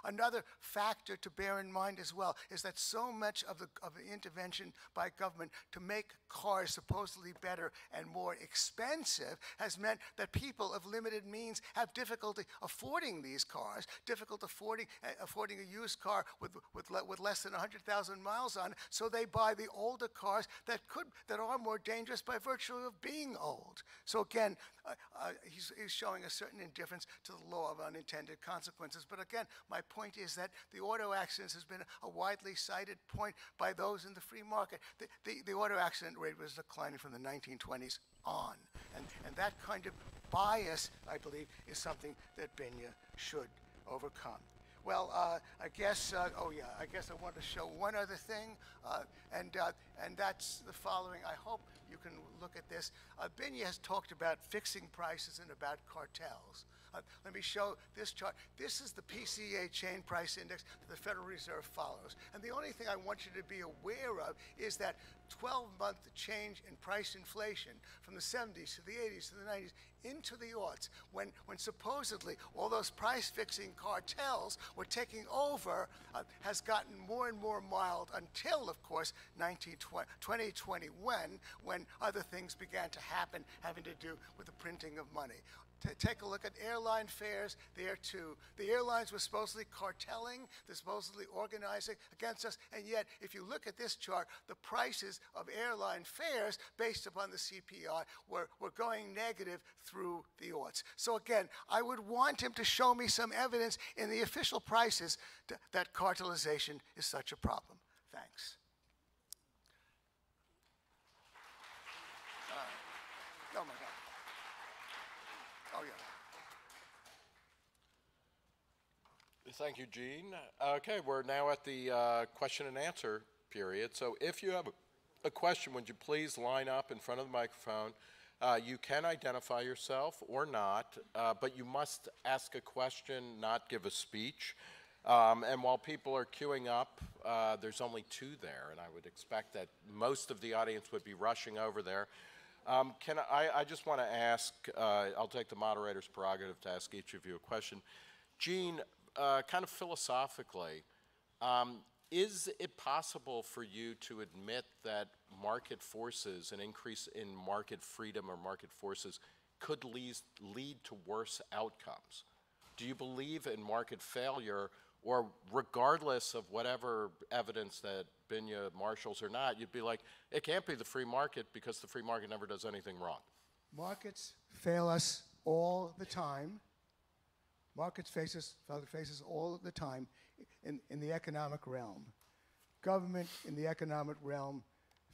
Another factor to bear in mind as well is that so much of the, of the intervention by government to make cars supposedly better and more expensive has meant that people of limited means have difficulty affording these cars, difficult affording, uh, affording a used car with, with, le with less than 100,000 miles on it, so they buy the older cars that, could, that are more dangerous by virtue of being old. So again, uh, uh, he's, he's showing a certain indifference to the law of unintended consequences. But again, my point is that the auto accidents has been a widely cited point by those in the free market. The, the, the auto accident rate was declining from the 1920s on. And, and that kind of bias, I believe, is something that Binya should overcome. Well, uh, I guess, uh, oh yeah, I guess I want to show one other thing, uh, and, uh, and that's the following. I hope you can look at this. Uh, Binya has talked about fixing prices and about cartels. Uh, let me show this chart. This is the PCE chain price index that the Federal Reserve follows. And the only thing I want you to be aware of is that 12 month change in price inflation from the 70s to the 80s to the 90s into the aughts, when, when supposedly all those price fixing cartels were taking over, uh, has gotten more and more mild until, of course, 2021, when other things began to happen having to do with the printing of money take a look at airline fares there too. The airlines were supposedly carteling, they're supposedly organizing against us, and yet if you look at this chart, the prices of airline fares based upon the CPI were, were going negative through the aughts. So again, I would want him to show me some evidence in the official prices that cartelization is such a problem. Thanks. Uh, oh my God. Oh, yeah. Thank you, Gene. Okay, we're now at the uh, question and answer period. So if you have a question, would you please line up in front of the microphone? Uh, you can identify yourself or not, uh, but you must ask a question, not give a speech. Um, and while people are queuing up, uh, there's only two there, and I would expect that most of the audience would be rushing over there. Um, can I, I just want to ask, uh, I'll take the moderator's prerogative to ask each of you a question. Gene, uh, kind of philosophically, um, is it possible for you to admit that market forces, an increase in market freedom or market forces, could lead, lead to worse outcomes? Do you believe in market failure, or regardless of whatever evidence that Binya marshals or not, you'd be like, it can't be the free market because the free market never does anything wrong. Markets fail us all the time. Markets face us, face us all the time in, in the economic realm. Government in the economic realm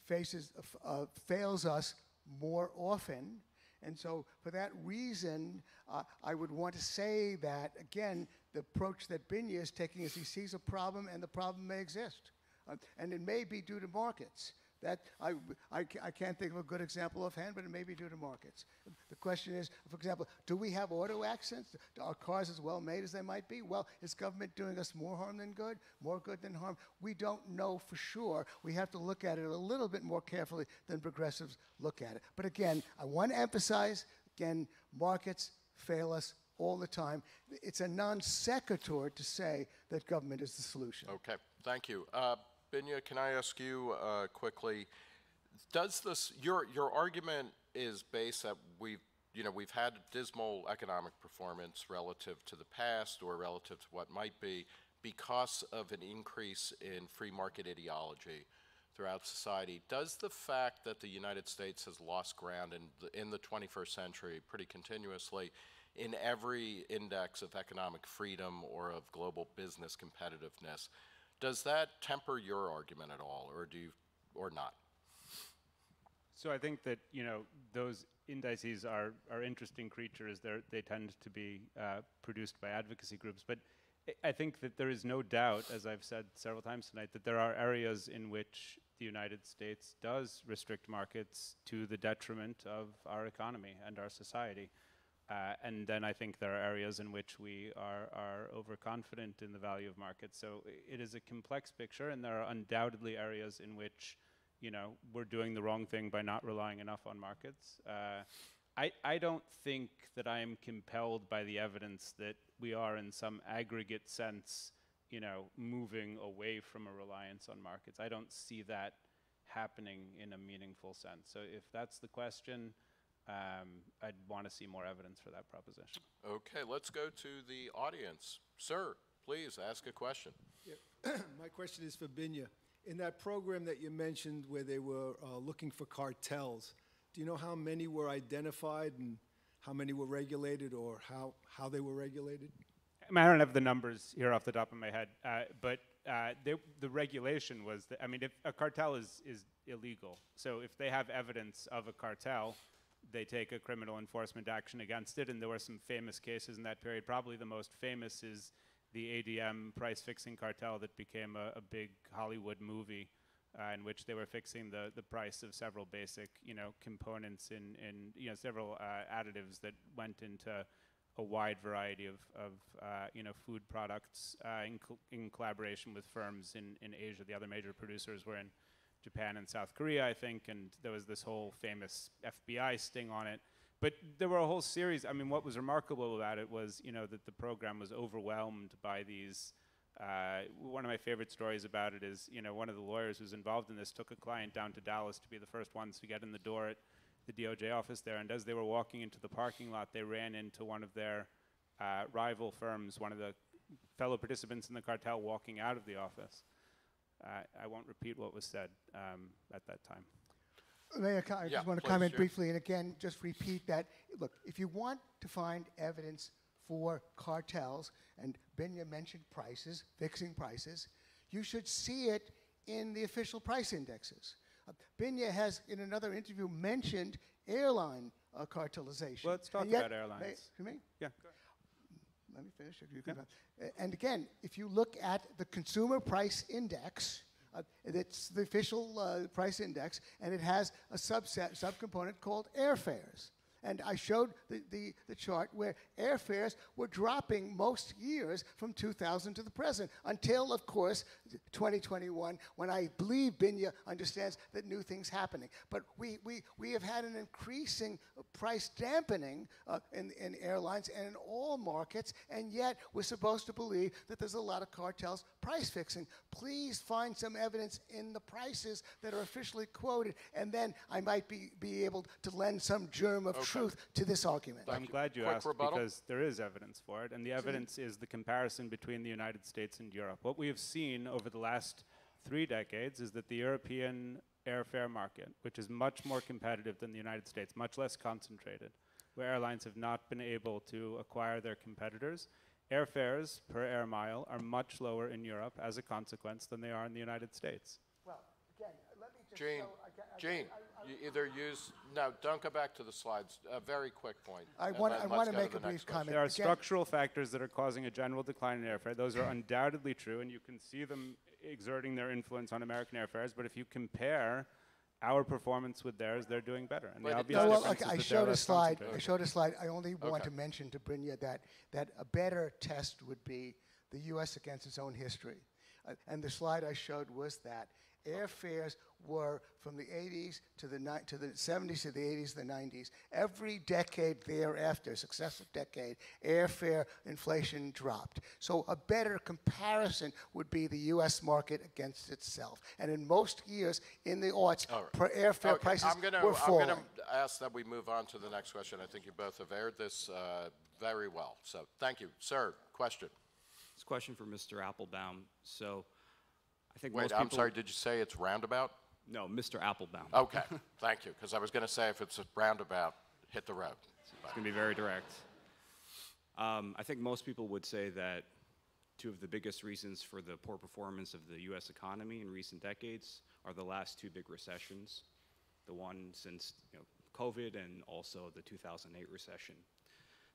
faces, uh, fails us more often. And so, for that reason, uh, I would want to say that, again, the approach that Binya is taking is he sees a problem and the problem may exist. Uh, and it may be due to markets. That I, I, I, can't think of a good example offhand, but it may be due to markets. The question is, for example, do we have auto accidents? Are cars as well made as they might be? Well, is government doing us more harm than good, more good than harm? We don't know for sure. We have to look at it a little bit more carefully than progressives look at it. But again, I want to emphasize, again, markets fail us all the time. It's a non sequitur to say that government is the solution. Okay, thank you. Uh, Binya, can I ask you uh, quickly? Does this your your argument is based that we've you know we've had dismal economic performance relative to the past or relative to what might be, because of an increase in free market ideology throughout society. Does the fact that the United States has lost ground in the, in the 21st century pretty continuously in every index of economic freedom or of global business competitiveness, does that temper your argument at all, or do you, or not? So I think that you know those indices are are interesting creatures. They they tend to be uh, produced by advocacy groups, but I- I think that there is no doubt, as I've said several times tonight, that there are areas in which the United States does restrict markets to the detriment of our economy and our society. Uh, and then I think there are areas in which we are, are overconfident in the value of markets. So it is a complex picture, and there are undoubtedly areas in which, you know, we're doing the wrong thing by not relying enough on markets. Uh, I, I don't think that I am compelled by the evidence that we are, in some aggregate sense, you know, moving away from a reliance on markets. I don't see that happening in a meaningful sense. So if that's the question, um, I'd want to see more evidence for that proposition. Okay, let's go to the audience. Sir, please ask a question. My question is for Binya. In that program that you mentioned where they were uh, looking for cartels, do you know how many were identified and how many were regulated or how, how they were regulated? I mean, I don't have the numbers here off the top of my head, uh, but uh, they, the regulation was that, I mean, if a cartel is, is illegal, so if they have evidence of a cartel, they take a criminal enforcement action against it, and there were some famous cases in that period. Probably the most famous is the ADM price fixing cartel that became a, a big Hollywood movie. Uh, in which they were fixing the, the price of several basic, you know, components in, in you know, several uh, additives that went into a wide variety of, of uh, you know, food products uh, in, in collaboration with firms in, in Asia. The other major producers were in Japan and South Korea, I think, and there was this whole famous FBI sting on it. But there were a whole series. I mean, what was remarkable about it was, you know, that the program was overwhelmed by these. Uh, one of my favorite stories about it is, you know, one of the lawyers who's involved in this took a client down to Dallas to be the first ones to get in the door at the DOJ office there. And as they were walking into the parking lot, they ran into one of their uh, rival firms, one of the fellow participants in the cartel walking out of the office. Uh, I won't repeat what was said um, at that time. Mayor, co- I Yeah, just want to please, comment sure. briefly, and again, just repeat that, look, if you want to find evidence for cartels, and Binya mentioned prices, fixing prices, you should see it in the official price indexes. Uh, Binya has, in another interview, mentioned airline uh, cartelization. Well, let's talk yet- about airlines. May- you may? Yeah. Let me finish. If you uh, and again, if you look at the consumer price index, uh, it's the official uh, price index, and it has a subset, subcomponent called airfares. And I showed the, the, the chart where airfares were dropping most years from 2000 to the present, until, of course, 2021, when I believe Binya understands that new things happening. But we, we, we have had an increasing price dampening uh, in, in airlines and in all markets, and yet we're supposed to believe that there's a lot of cartels price fixing. Please find some evidence in the prices that are officially quoted, and then I might be, be able to lend some germ of truth to this argument. I'm glad you Quick asked rebuttal? because there is evidence for it, and the evidence is the comparison between the United States and Europe. What we have seen over the last three decades is that the European airfare market, which is much more competitive than the United States, much less concentrated, where airlines have not been able to acquire their competitors, airfares per air mile are much lower in Europe as a consequence than they are in the United States. Well, again, let me just Gene, show- I ca- I- Gene, you either use, no, don't go back to the slides. A very quick point. I want- I wanna make a brief question. comment. There are Again- structural factors that are causing a general decline in airfare. Those are undoubtedly true, and you can see them exerting their influence on American airfares. But if you compare our performance with theirs, they're doing better. And the obvious No, well, okay, I showed a slide. I showed a slide. I only want to mention to Binya that, that a better test would be the U.S. against its own history. Uh, and the slide I showed was that airfares were from the 80s to the, ni- to the 70s to the 80s, the 90s. Every decade thereafter, successive decade, airfare inflation dropped. So a better comparison would be the U.S. market against itself. And in most years in the aughts, All right. per airfare Okay, prices I'm gonna, were I'm going to ask that we move on to the next question. I think you both have aired this uh, very well. So thank you. Sir, question. This question for Mr. Appelbaum. So, I think Wait, most I'm sorry, did you say it's roundabout? No, Mr. Appelbaum. Okay, thank you, because I was going to say if it's a roundabout, hit the road. It's going to be very direct. Um, I think most people would say that two of the biggest reasons for the poor performance of the U.S. economy in recent decades are the last two big recessions, the one since you know, COVID and also the 2008 recession.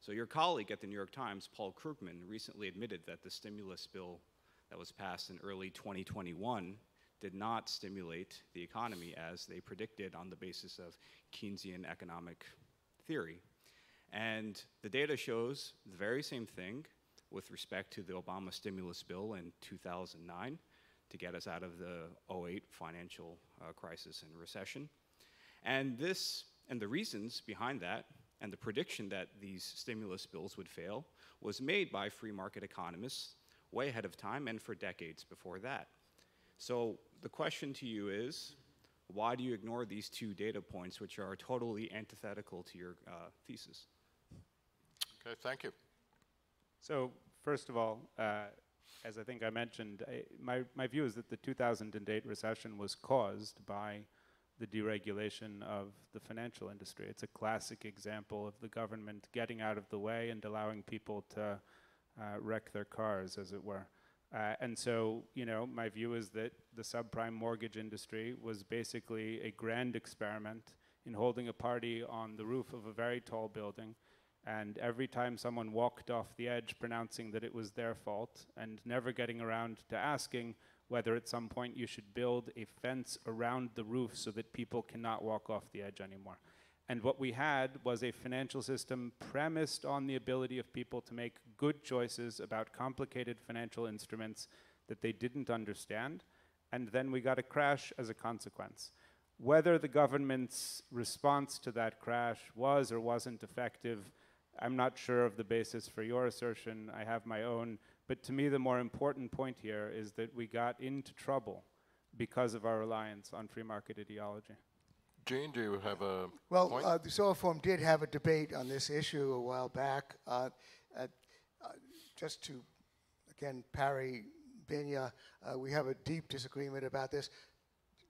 So your colleague at the New York Times, Paul Krugman, recently admitted that the stimulus bill that was passed in early 2021 did not stimulate the economy as they predicted on the basis of Keynesian economic theory. And the data shows the very same thing with respect to the Obama stimulus bill in 2009 to get us out of the 08 financial uh, crisis and recession. And this, and the reasons behind that, and the prediction that these stimulus bills would fail, was made by free market economists way ahead of time and for decades before that. So the question to you is, why do you ignore these two data points, which are totally antithetical to your uh, thesis? Okay, thank you. So, first of all, uh, as I think I mentioned, I, my, my view is that the 2008 recession was caused by the deregulation of the financial industry. It's a classic example of the government getting out of the way and allowing people to uh, wreck their cars, as it were. Uh, and so, you know, my view is that the subprime mortgage industry was basically a grand experiment in holding a party on the roof of a very tall building and every time someone walked off the edge pronouncing that it was their fault and never getting around to asking whether at some point you should build a fence around the roof so that people cannot walk off the edge anymore. And what we had was a financial system premised on the ability of people to make good choices about complicated financial instruments that they didn't understand. And then we got a crash as a consequence. Whether the government's response to that crash was or wasn't effective I'm not sure of the basis for your assertion. I have my own. But to me, the more important point here is that we got into trouble because of our reliance on free market ideology. Gene, do you have a Well, point? uh, the Soho Forum did have a debate on this issue a while back. Uh, uh, uh, just to, again, parry Binya, uh, we have a deep disagreement about this.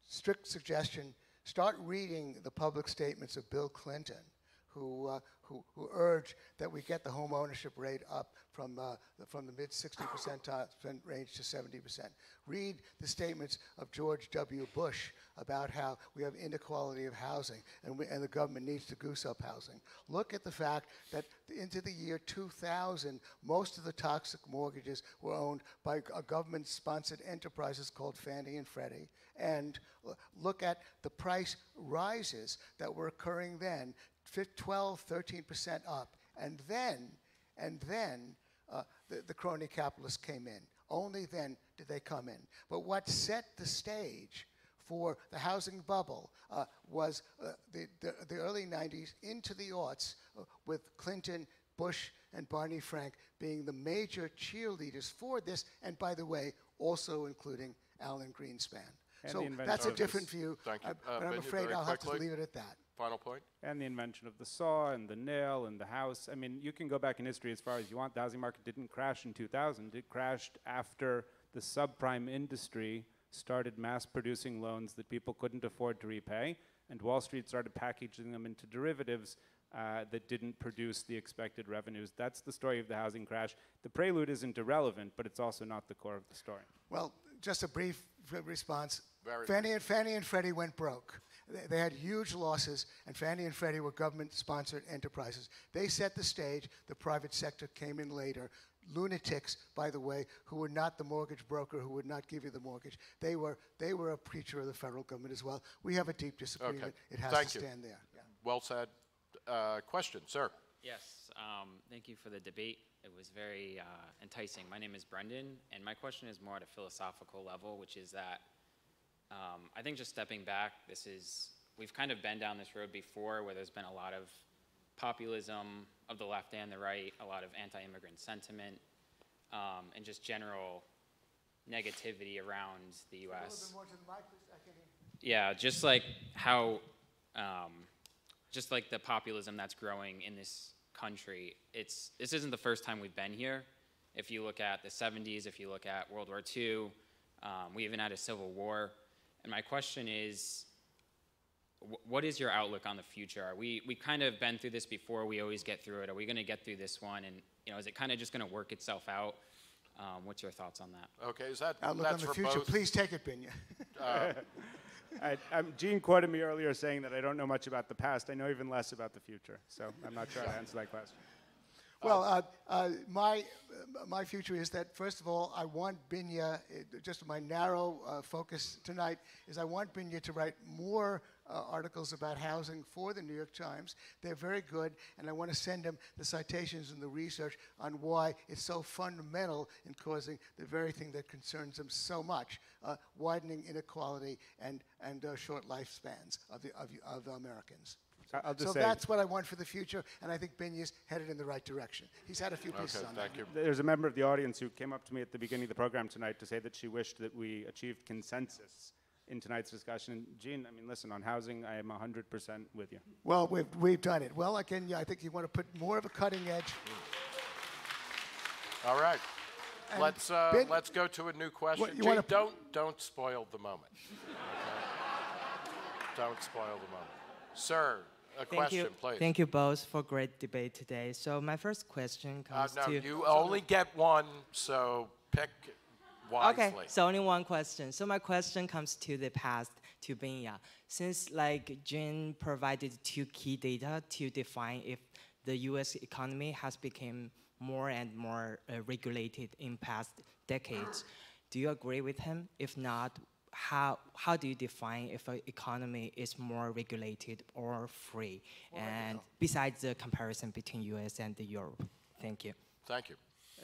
Strict suggestion start reading the public statements of Bill Clinton, who, uh, who, who urged that we get the home ownership rate up from, uh, the, from the mid 60 percent range to 70 percent. Read the statements of George W. Bush about how we have inequality of housing and, we, and the government needs to goose up housing. Look at the fact that into the year 2000, most of the toxic mortgages were owned by a government sponsored enterprises called Fannie and Freddie. And look at the price rises that were occurring then 12, 13% up. And then, and then uh, the, the crony capitalists came in. Only then did they come in. But what set the stage for the housing bubble uh, was uh, the, the, the, early 90s into the aughts uh, with Clinton, Bush, and Barney Frank being the major cheerleaders for this, and by the way, also including Alan Greenspan. And so that's a different view, Thank you. uh, Uh, but I'm Binya, afraid I'll have to leave it at that. Final point? And the invention of the saw and the nail and the house. I mean, you can go back in history as far as you want. The housing market didn't crash in 2000. It crashed after the subprime industry started mass producing loans that people couldn't afford to repay, and Wall Street started packaging them into derivatives uh, that didn't produce the expected revenues. That's the story of the housing crash. The prelude isn't irrelevant, but it's also not the core of the story. Well, just a brief response. Very Fannie and Fannie and Freddie went broke. They, they had huge losses, and Fannie and Freddie were government-sponsored enterprises. They set the stage. The private sector came in later. Lunatics, by the way, who were not the mortgage broker, who would not give you the mortgage. They were they were a preacher of the federal government as well. We have a deep disagreement. It has Thank to you. stand there. Yeah. Well said. Uh, question, sir. Yes, um, thank you for the debate. It was very uh, enticing. My name is Brendan, and my question is more at a philosophical level, which is that um, I think just stepping back, this is, we've kind of been down this road before where there's been a lot of populism of the left and the right, a lot of anti immigrant sentiment, um, and just general negativity around the U.S. Yeah, just like how, um, just like the populism that's growing in this country. It's this isn't the first time we've been here, If you look at the 70s, if you look at World War II, um, we even had a civil war. And my question is, what is your outlook on the future? Are we we kind of been through this before? We always get through it. Are we going to get through this one? And you know, is it kind of just going to work itself out? Um, what's your thoughts on that? Okay, is that, Outlook on the for future, both? please take it, Binya. I, um, Gene quoted me earlier saying that I don't know much about the past. I know even less about the future. So I'm not sure how to answer that question. Well, uh, uh, my, uh, my future is that, first of all, I want Binya, uh, just my narrow uh, focus tonight, is I want Binya to write more uh, articles about housing for the New York Times. They're very good, and I want to send him the citations and the research on why it's so fundamental in causing the very thing that concerns them so much, uh, widening inequality and, and uh, short lifespans of, the, of, of Americans. I- I'll just so say- that's what I want for the future, and I think Binya's headed in the right direction. He's had a few pieces Okay, on thank that. you. There's a member of the audience who came up to me at the beginning of the program tonight to say that she wished that we achieved consensus in tonight's discussion. Gene, I mean, listen, on housing, I am 100% with you. Well, we've, we've done it. Well, again, yeah, I think you want to put more of a cutting edge. All right. And Let's, uh, Ben- let's go to a new question. you Gee, wanna- don't, don't spoil the moment. okay? Don't spoil the moment. Sir, a Thank question, you. please. Thank you both for great debate today. So my first question Uh, comes no, to you only get one, so pick wisely. Okay, so only one question. So my question comes to the past to Binya. Since like Gene provided two key data to define if the U.S. economy has become more and more uh, regulated in past decades, do you agree with him? If not, how how do you define if an economy is more regulated or free? And besides the comparison between U.S. and Europe, thank you. Thank you.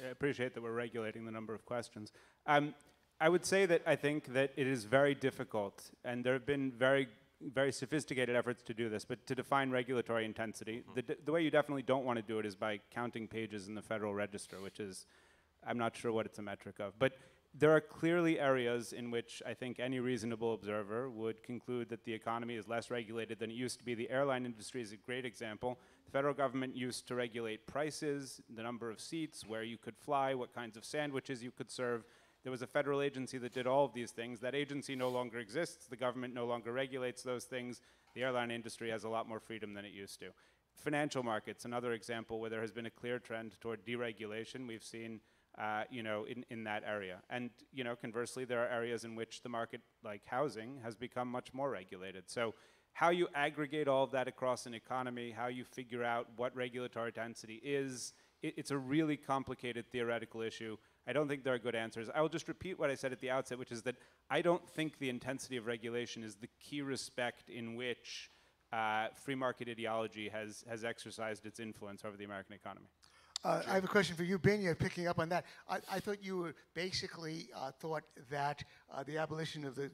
I appreciate that we're regulating the number of questions. Um, I would say that I think that it is very difficult, and there have been very, very sophisticated efforts to do this, but to define regulatory intensity, the, d- the way you definitely don't want to do it is by counting pages in the Federal Register, which is, I'm not sure what it's a metric of. But there are clearly areas in which I think any reasonable observer would conclude that the economy is less regulated than it used to be. The airline industry is a great example. The federal government used to regulate prices, the number of seats, where you could fly, what kinds of sandwiches you could serve. There was a federal agency that did all of these things. That agency no longer exists. The government no longer regulates those things. The airline industry has a lot more freedom than it used to. Financial markets, another example where there has been a clear trend toward deregulation. We've seen uh, you know, in, in that area. And, you know, conversely, there are areas in which the market, like housing, has become much more regulated. So how you aggregate all of that across an economy, how you figure out what regulatory density is, it, it's a really complicated theoretical issue. I don't think there are good answers. I will just repeat what I said at the outset, which is that I don't think the intensity of regulation is the key respect in which uh, free market ideology has, has exercised its influence over the American economy. Uh, I have a question for you, Binya, picking up on that. I, I thought you were basically uh, thought that uh, the abolition of the,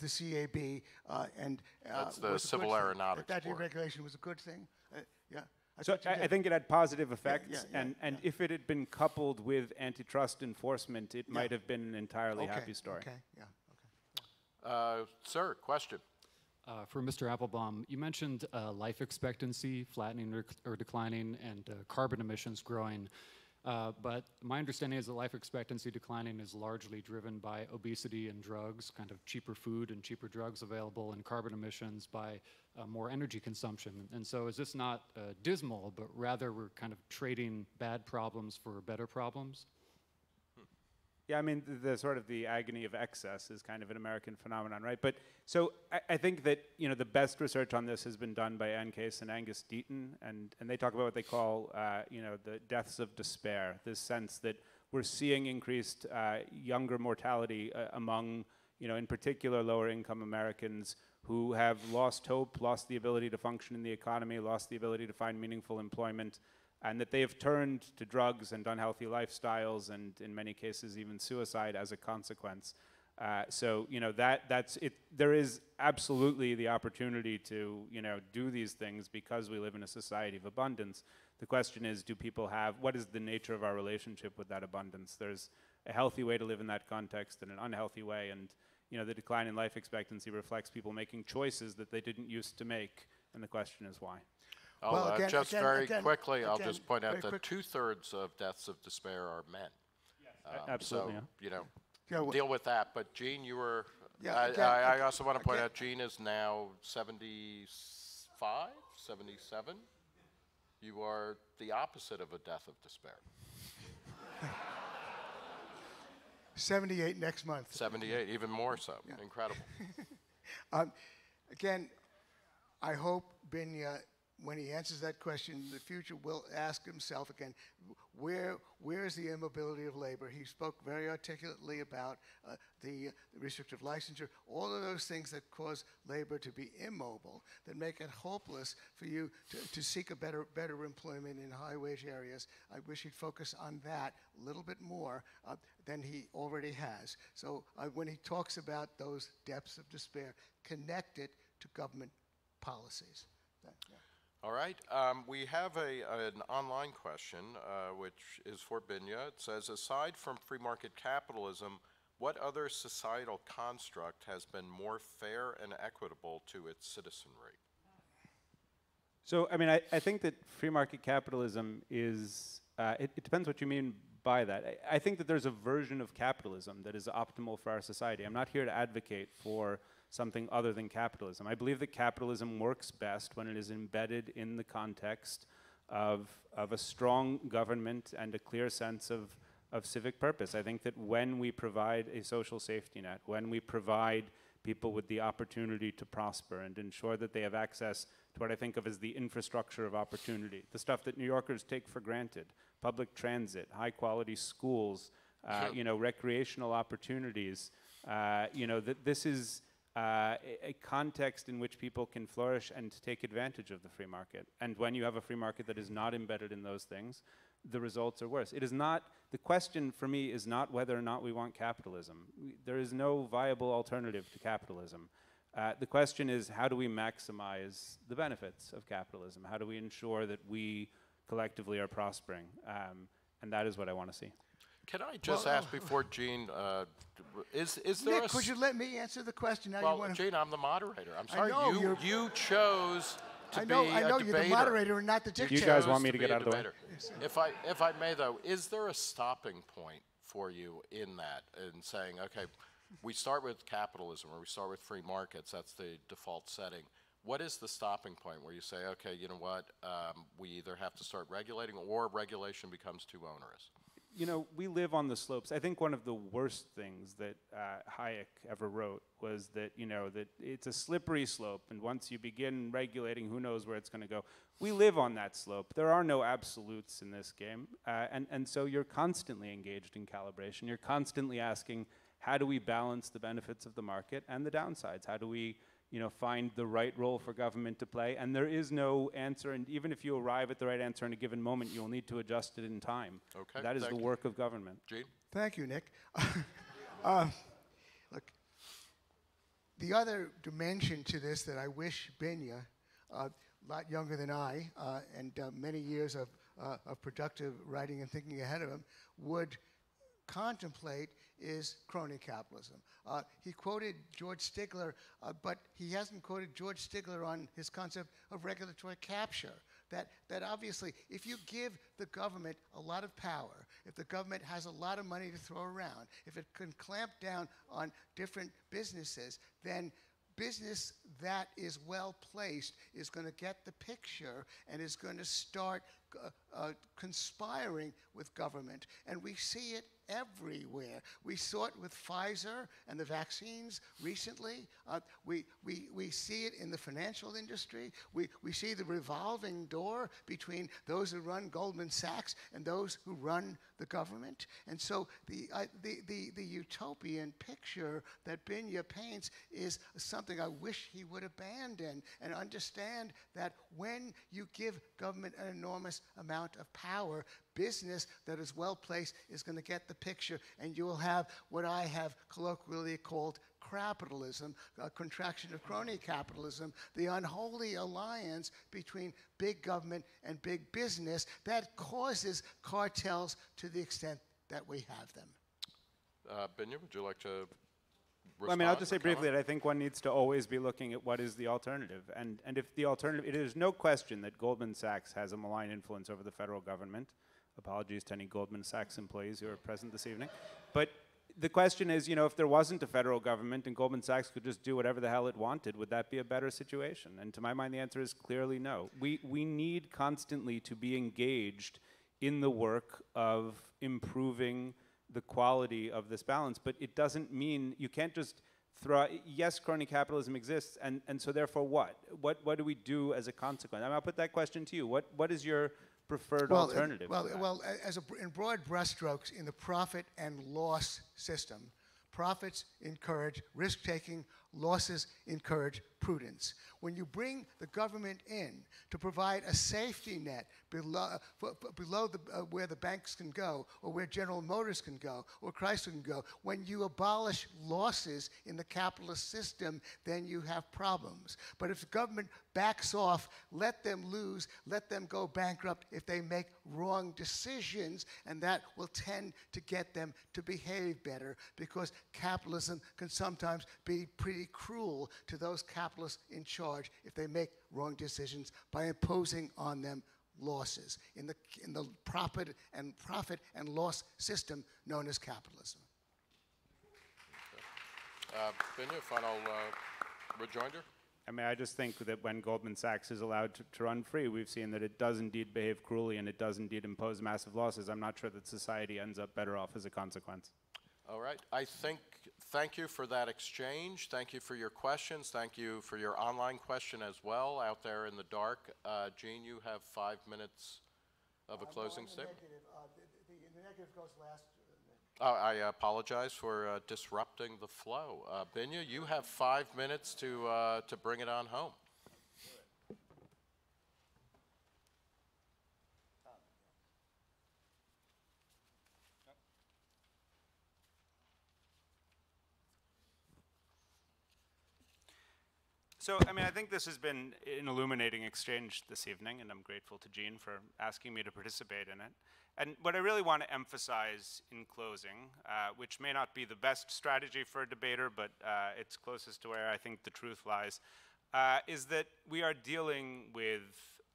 the CAB uh, and uh, That's the was a Civil thing, Aeronautics That, that deregulation was a good thing. Uh, yeah. I So I, I think it had positive effects, yeah, yeah, and, and if it had been coupled with antitrust enforcement, it might have been an entirely okay, happy story. Okay. Yeah. Uh, sir, question. Uh, for Mr. Appelbaum, you mentioned uh, life expectancy flattening or, or declining and uh, carbon emissions growing. Uh, but my understanding is that life expectancy declining is largely driven by obesity and drugs, kind of cheaper food and cheaper drugs available, and carbon emissions by uh, more energy consumption. And so, is this not uh, dismal, but rather we're kind of trading bad problems for better problems? Yeah, I mean, the, the sort of the agony of excess is kind of an American phenomenon, right? But so I, I think that you know the best research on this has been done by Ann Case and Angus Deaton, and and they talk about what they call uh, you know the deaths of despair. This sense that we're seeing increased uh, younger mortality uh, among you know in particular lower income Americans who have lost hope, lost the ability to function in the economy, lost the ability to find meaningful employment and that they have turned to drugs and unhealthy lifestyles and in many cases even suicide as a consequence. Uh, so you know that that's it. There is absolutely the opportunity to you know do these things because we live in a society of abundance. The question is, do people have what is the nature of our relationship with that abundance? There's a healthy way to live in that context and an unhealthy way, and you know the decline in life expectancy reflects people making choices that they didn't used to make, and the question is why. I'll, Well, uh, just again- very again- quickly, I'll just point out that quick- two-thirds of deaths of despair are men. Um, absolutely, So, yeah. you know, Yeah, well- deal with that. But Gene, you were, Yeah, I, again- I I again- also want to point again- out Gene is now 75, 77? You are the opposite of a death of despair. 78 next month. 78, even more so. Incredible. Again, I hope Binya, when he answers that question in the future, will ask himself again, where, where is the immobility of labor? He spoke very articulately about uh, the restrictive licensure, all of those things that cause labor to be immobile, that make it hopeless for you to, to seek a better, better employment in high wage areas. I wish he'd focus on that a little bit more uh, than he already has. So uh, when he talks about those depths of despair, connect it to government policies. That- yeah. All right. Um, we have a, an online question, uh, which is for Binya. It says, aside from free market capitalism, what other societal construct has been more fair and equitable to its citizenry? So, I mean, I, I think that free market capitalism is, uh, it, it depends what you mean by that. I, I think that there's a version of capitalism that is optimal for our society. I'm not here to advocate for something other than capitalism. I believe that capitalism works best when it is embedded in the context of, of a strong government and a clear sense of, of civic purpose. I think that when we provide a social safety net, when we provide people with the opportunity to prosper and ensure that they have access to what I think of as the infrastructure of opportunity, the stuff that New Yorkers take for granted, public transit, high quality schools, uh, you know, recreational opportunities, uh, you know, that this is uh, a, a context in which people can flourish and take advantage of the free market. And when you have a free market that is not embedded in those things, the results are worse. It is not, the question for me is not whether or not we want capitalism. We, there is no viable alternative to capitalism. Uh, the question is how do we maximize the benefits of capitalism? How do we ensure that we collectively are prospering? Um, and that is what I want to see. Can I just Well, ask before Gene, uh, is, is there a Nick, could you let me answer the question? Now you Well, wanna- Gene, I'm the moderator. I'm sorry. know, you, you're- chose to I know, be I a know you're the moderator and not the dictator. You guys want me to be get out of the way? If I, if I may, though, is there a stopping point for you in that, in saying, okay, we start with capitalism or we start with free markets, that's the default setting. What is the stopping point where you say, okay, you know what, um, we either have to start regulating or regulation becomes too onerous? You know, we live on the slopes. I think one of the worst things that uh, Hayek ever wrote was that, you know, that it's a slippery slope, and once you begin regulating, who knows where it's going to go. We live on that slope. There are no absolutes in this game, uh, and, and so you're constantly engaged in calibration. You're constantly asking, how do we balance the benefits of the market and the downsides? How do we you know, find the right role for government to play. And there is no answer, and even if you arrive at the right answer in a given moment, you'll need to adjust it in time. Okay, That is thank the you. work of government. Gene? Thank you, Nick. um, look, the other dimension to this that I wish Binya, a uh, lot younger than I, uh, and uh, many years of, uh, of productive writing and thinking ahead of him, would contemplate is crony capitalism. Uh, he quoted George Stigler, uh, but he hasn't quoted George Stigler on his concept of regulatory capture. That, that obviously, if you give the government a lot of power, if the government has a lot of money to throw around, if it can clamp down on different businesses, then business that is well placed is going to get the picture and is going to start uh, uh, conspiring with government. And we see it everywhere. We saw it with Pfizer and the vaccines recently. Uh, we, we, we see it in the financial industry. We, we see the revolving door between those who run Goldman Sachs and those who run the government. And so the, uh, the, the, the utopian picture that Binya paints is something I wish he would abandon and understand that when you give government an enormous amount of power, business that is well placed is going to get the picture, and you will have what I have colloquially called crapitalism, a contraction of crony capitalism, the unholy alliance between big government and big business that causes cartels to the extent that we have them. Uh, Binya, would you like to I mean, I'll just say briefly comment? that I think one needs to always be looking at what is the alternative. And, and if the alternative, it is no question that Goldman Sachs has a malign influence over the federal government. Apologies to any Goldman Sachs employees who are present this evening. But the question is, you know, if there wasn't a federal government and Goldman Sachs could just do whatever the hell it wanted, would that be a better situation? And to my mind, the answer is clearly no. We, we need constantly to be engaged in the work of improving the quality of this balance, but it doesn't mean you can't just throw. Yes, crony capitalism exists, and, and so therefore what? What what do we do as a consequence? I mean, I'll put that question to you. What what is your preferred Well, alternative? Well, well, as a, in broad brushstrokes, in the profit and loss system, profits encourage risk-taking, losses encourage prudence. When you bring the government in to provide a safety net below, uh, f- f- below the, uh, where the banks can go, or where General Motors can go, or Chrysler can go, when you abolish losses in the capitalist system, then you have problems. But if the government backs off, let them lose, let them go bankrupt if they make wrong decisions, and that will tend to get them to behave better because capitalism can sometimes be pretty cruel to those capitalists in charge if they make wrong decisions by imposing on them losses in the, in the profit and profit and loss system known as capitalism. Uh, Binya, final uh, rejoinder? I mean, I just think that when Goldman Sachs is allowed to, to run free, we've seen that it does indeed behave cruelly and it does indeed impose massive losses. I'm not sure that society ends up better off as a consequence. All right. I think, thank you for that exchange. Thank you for your questions. Thank you for your online question as well out there in the dark. Uh, Gene, you have five minutes of a closing statement. the, negative goes last. Oh, I apologize for uh, disrupting the flow. Uh, Binya, you have five minutes to, uh, to bring it on home. So, I mean, I think this has been an illuminating exchange this evening, and I'm grateful to Gene for asking me to participate in it. And what I really want to emphasize in closing, uh, which may not be the best strategy for a debater, but uh, it's closest to where I think the truth lies, uh, is that we are dealing with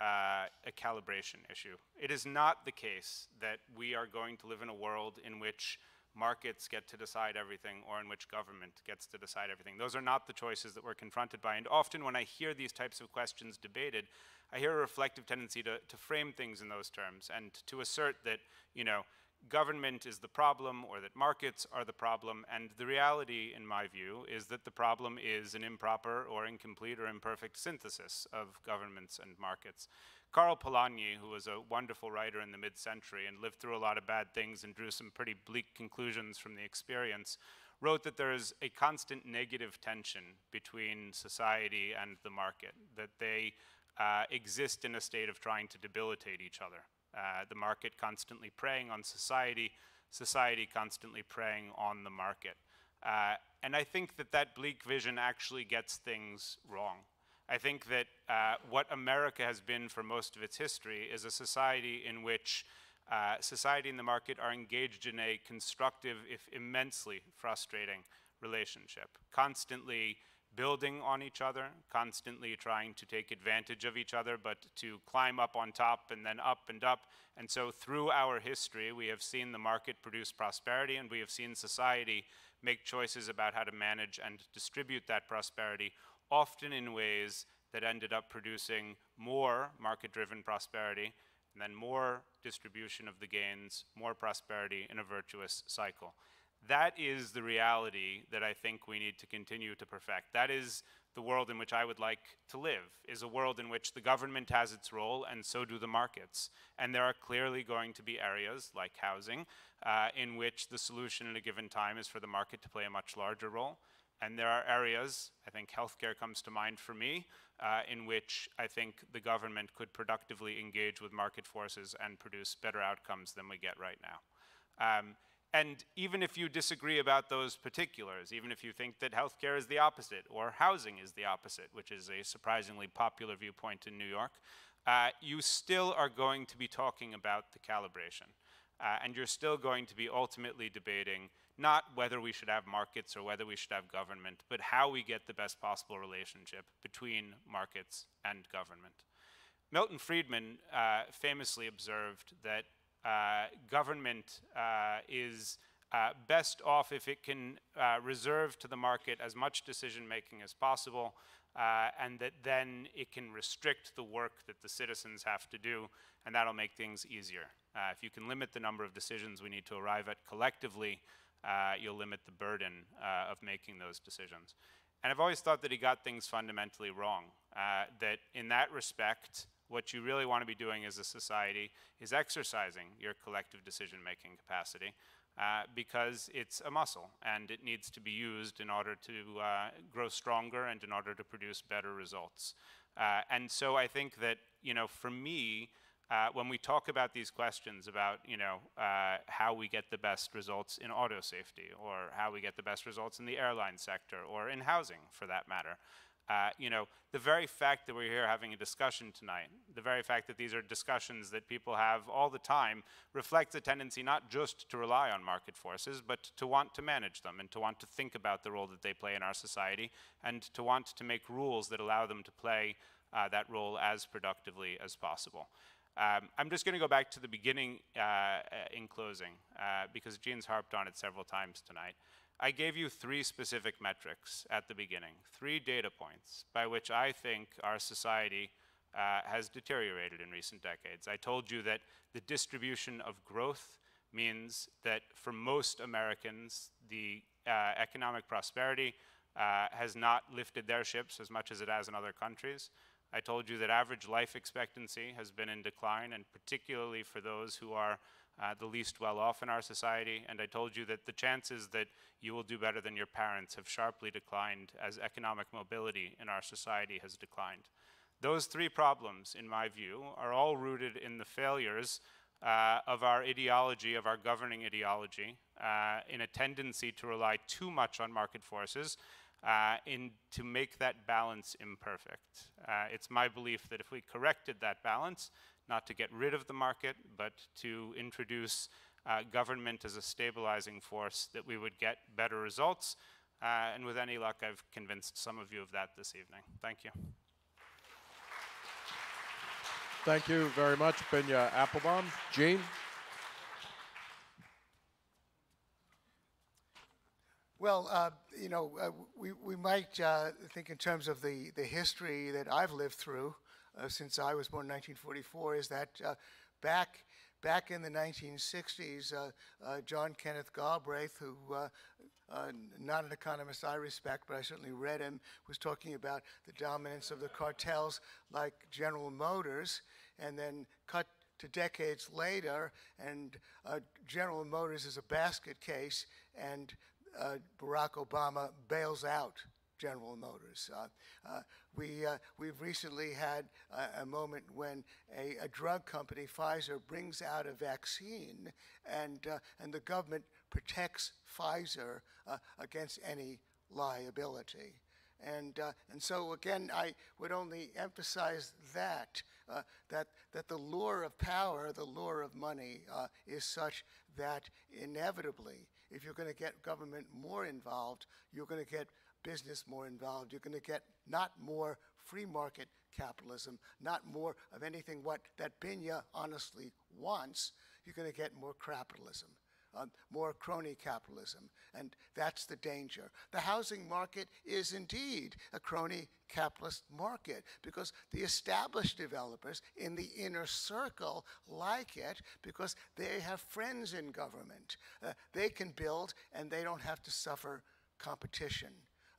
uh, a calibration issue. It is not the case that we are going to live in a world in which markets get to decide everything or in which government gets to decide everything. Those are not the choices that we're confronted by. And often when I hear these types of questions debated, I hear a reflective tendency to, to frame things in those terms and to assert that, you know, government is the problem or that markets are the problem. And the reality, in my view, is that the problem is an improper or incomplete or imperfect synthesis of governments and markets. Karl Polanyi, who was a wonderful writer in the mid-century and lived through a lot of bad things and drew some pretty bleak conclusions from the experience, wrote that there is a constant negative tension between society and the market, that they uh, exist in a state of trying to debilitate each other. Uh, the market constantly preying on society, society constantly preying on the market. Uh, and I think that that bleak vision actually gets things wrong. I think that uh, what America has been for most of its history is a society in which uh, society and the market are engaged in a constructive, if immensely frustrating, relationship, constantly building on each other, constantly trying to take advantage of each other, but to climb up on top and then up and up. And so through our history, we have seen the market produce prosperity and we have seen society make choices about how to manage and distribute that prosperity, often in ways that ended up producing more market-driven prosperity and then more distribution of the gains, more prosperity in a virtuous cycle. That is the reality that I think we need to continue to perfect. That is the world in which I would like to live, is a world in which the government has its role and so do the markets. And there are clearly going to be areas, like housing, uh, in which the solution at a given time is for the market to play a much larger role. And there are areas, I think healthcare comes to mind for me, uh, in which I think the government could productively engage with market forces and produce better outcomes than we get right now. Um, and even if you disagree about those particulars, even if you think that healthcare is the opposite or housing is the opposite, which is a surprisingly popular viewpoint in New York, uh, you still are going to be talking about the calibration. Uh, and you're still going to be ultimately debating not whether we should have markets or whether we should have government, but how we get the best possible relationship between markets and government. Milton Friedman uh, famously observed that uh, government uh, is uh, best off if it can uh, reserve to the market as much decision making as possible, uh, and that then it can restrict the work that the citizens have to do, and that'll make things easier. if you can limit the number of decisions we need to arrive at collectively, uh, you'll limit the burden uh, of making those decisions. And I've always thought that he got things fundamentally wrong. Uh, that in that respect, what you really want to be doing as a society is exercising your collective decision making capacity uh, because it's a muscle and it needs to be used in order to uh, grow stronger and in order to produce better results. Uh, and so I think that, you know, for me, uh, when we talk about these questions about you know uh, how we get the best results in auto safety or how we get the best results in the airline sector or in housing for that matter uh, you know the very fact that we're here having a discussion tonight the very fact that these are discussions that people have all the time reflects a tendency not just to rely on market forces but to want to manage them and to want to think about the role that they play in our society and to want to make rules that allow them to play uh, that role as productively as possible um, I'm just going to go back to the beginning uh, uh, in closing, uh, because Gene's harped on it several times tonight. I gave you three specific metrics at the beginning, three data points by which I think our society uh, has deteriorated in recent decades. I told you that the distribution of growth means that for most Americans, the uh, economic prosperity uh, has not lifted their ships as much as it has in other countries. I told you that average life expectancy has been in decline, and particularly for those who are uh, the least well off in our society. And I told you that the chances that you will do better than your parents have sharply declined as economic mobility in our society has declined. Those three problems, in my view, are all rooted in the failures uh, of our ideology, of our governing ideology, uh, in a tendency to rely too much on market forces uh, in, to make that balance imperfect. Uh, it's my belief that if we corrected that balance, not to get rid of the market, but to introduce uh, government as a stabilizing force, that we would get better results. Uh, and with any luck, I've convinced some of you of that this evening. Thank you. Thank you very much, Binya Appelbaum. Gene? Well, uh, you know, uh, we, we might uh, think in terms of the, the history that I've lived through uh, since I was born in 1944 is that uh, back, back in the 1960s, uh, John Kenneth Galbraith, who not an economist I respect, but I certainly read him, was talking about the dominance of the cartels like General Motors, and then cut to decades later, and uh, General Motors is a basket case, and uh, Barack Obama bails out General Motors. Uh, uh, we, uh, we've recently had a, moment when a, a, drug company, Pfizer, brings out a vaccine and, uh, and the government protects Pfizer uh, against any liability. And, uh, and so again, I would only emphasize that, that, that the lure of power, the lure of money is such that inevitably if you're going to get government more involved, you're going to get business more involved. You're going to get not more free market capitalism, not more of anything what that Binya honestly wants. You're going to get more crapitalism. Um, more crony capitalism, and that's the danger. The housing market is indeed a crony capitalist market because the established developers in the inner circle like it because they have friends in government. Uh, they can build and they don't have to suffer competition.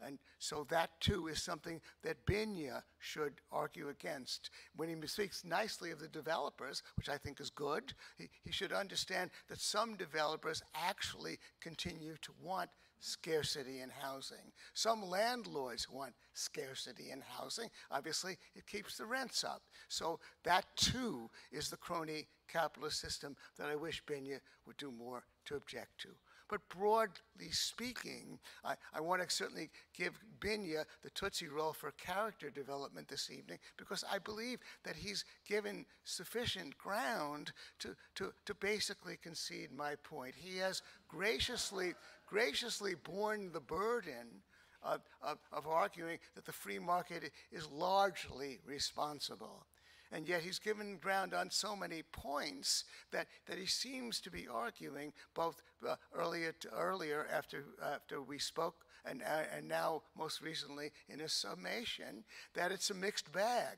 And so that too is something that Binya should argue against. When he speaks nicely of the developers, which I think is good, he, he should understand that some developers actually continue to want scarcity in housing. Some landlords want scarcity in housing. Obviously, it keeps the rents up. So that too is the crony capitalist system that I wish Binya would do more to object to. But broadly speaking, I, I want to certainly give Binya the Tootsie Roll for character development this evening because I believe that he's given sufficient ground to, to, to basically concede my point. He has graciously, graciously borne the burden of, of, of arguing that the free market is largely responsible. And yet he's given ground on so many points that, that he seems to be arguing both uh, earlier, earlier after, after we spoke and, uh, and now most recently in a summation that it's a mixed bag.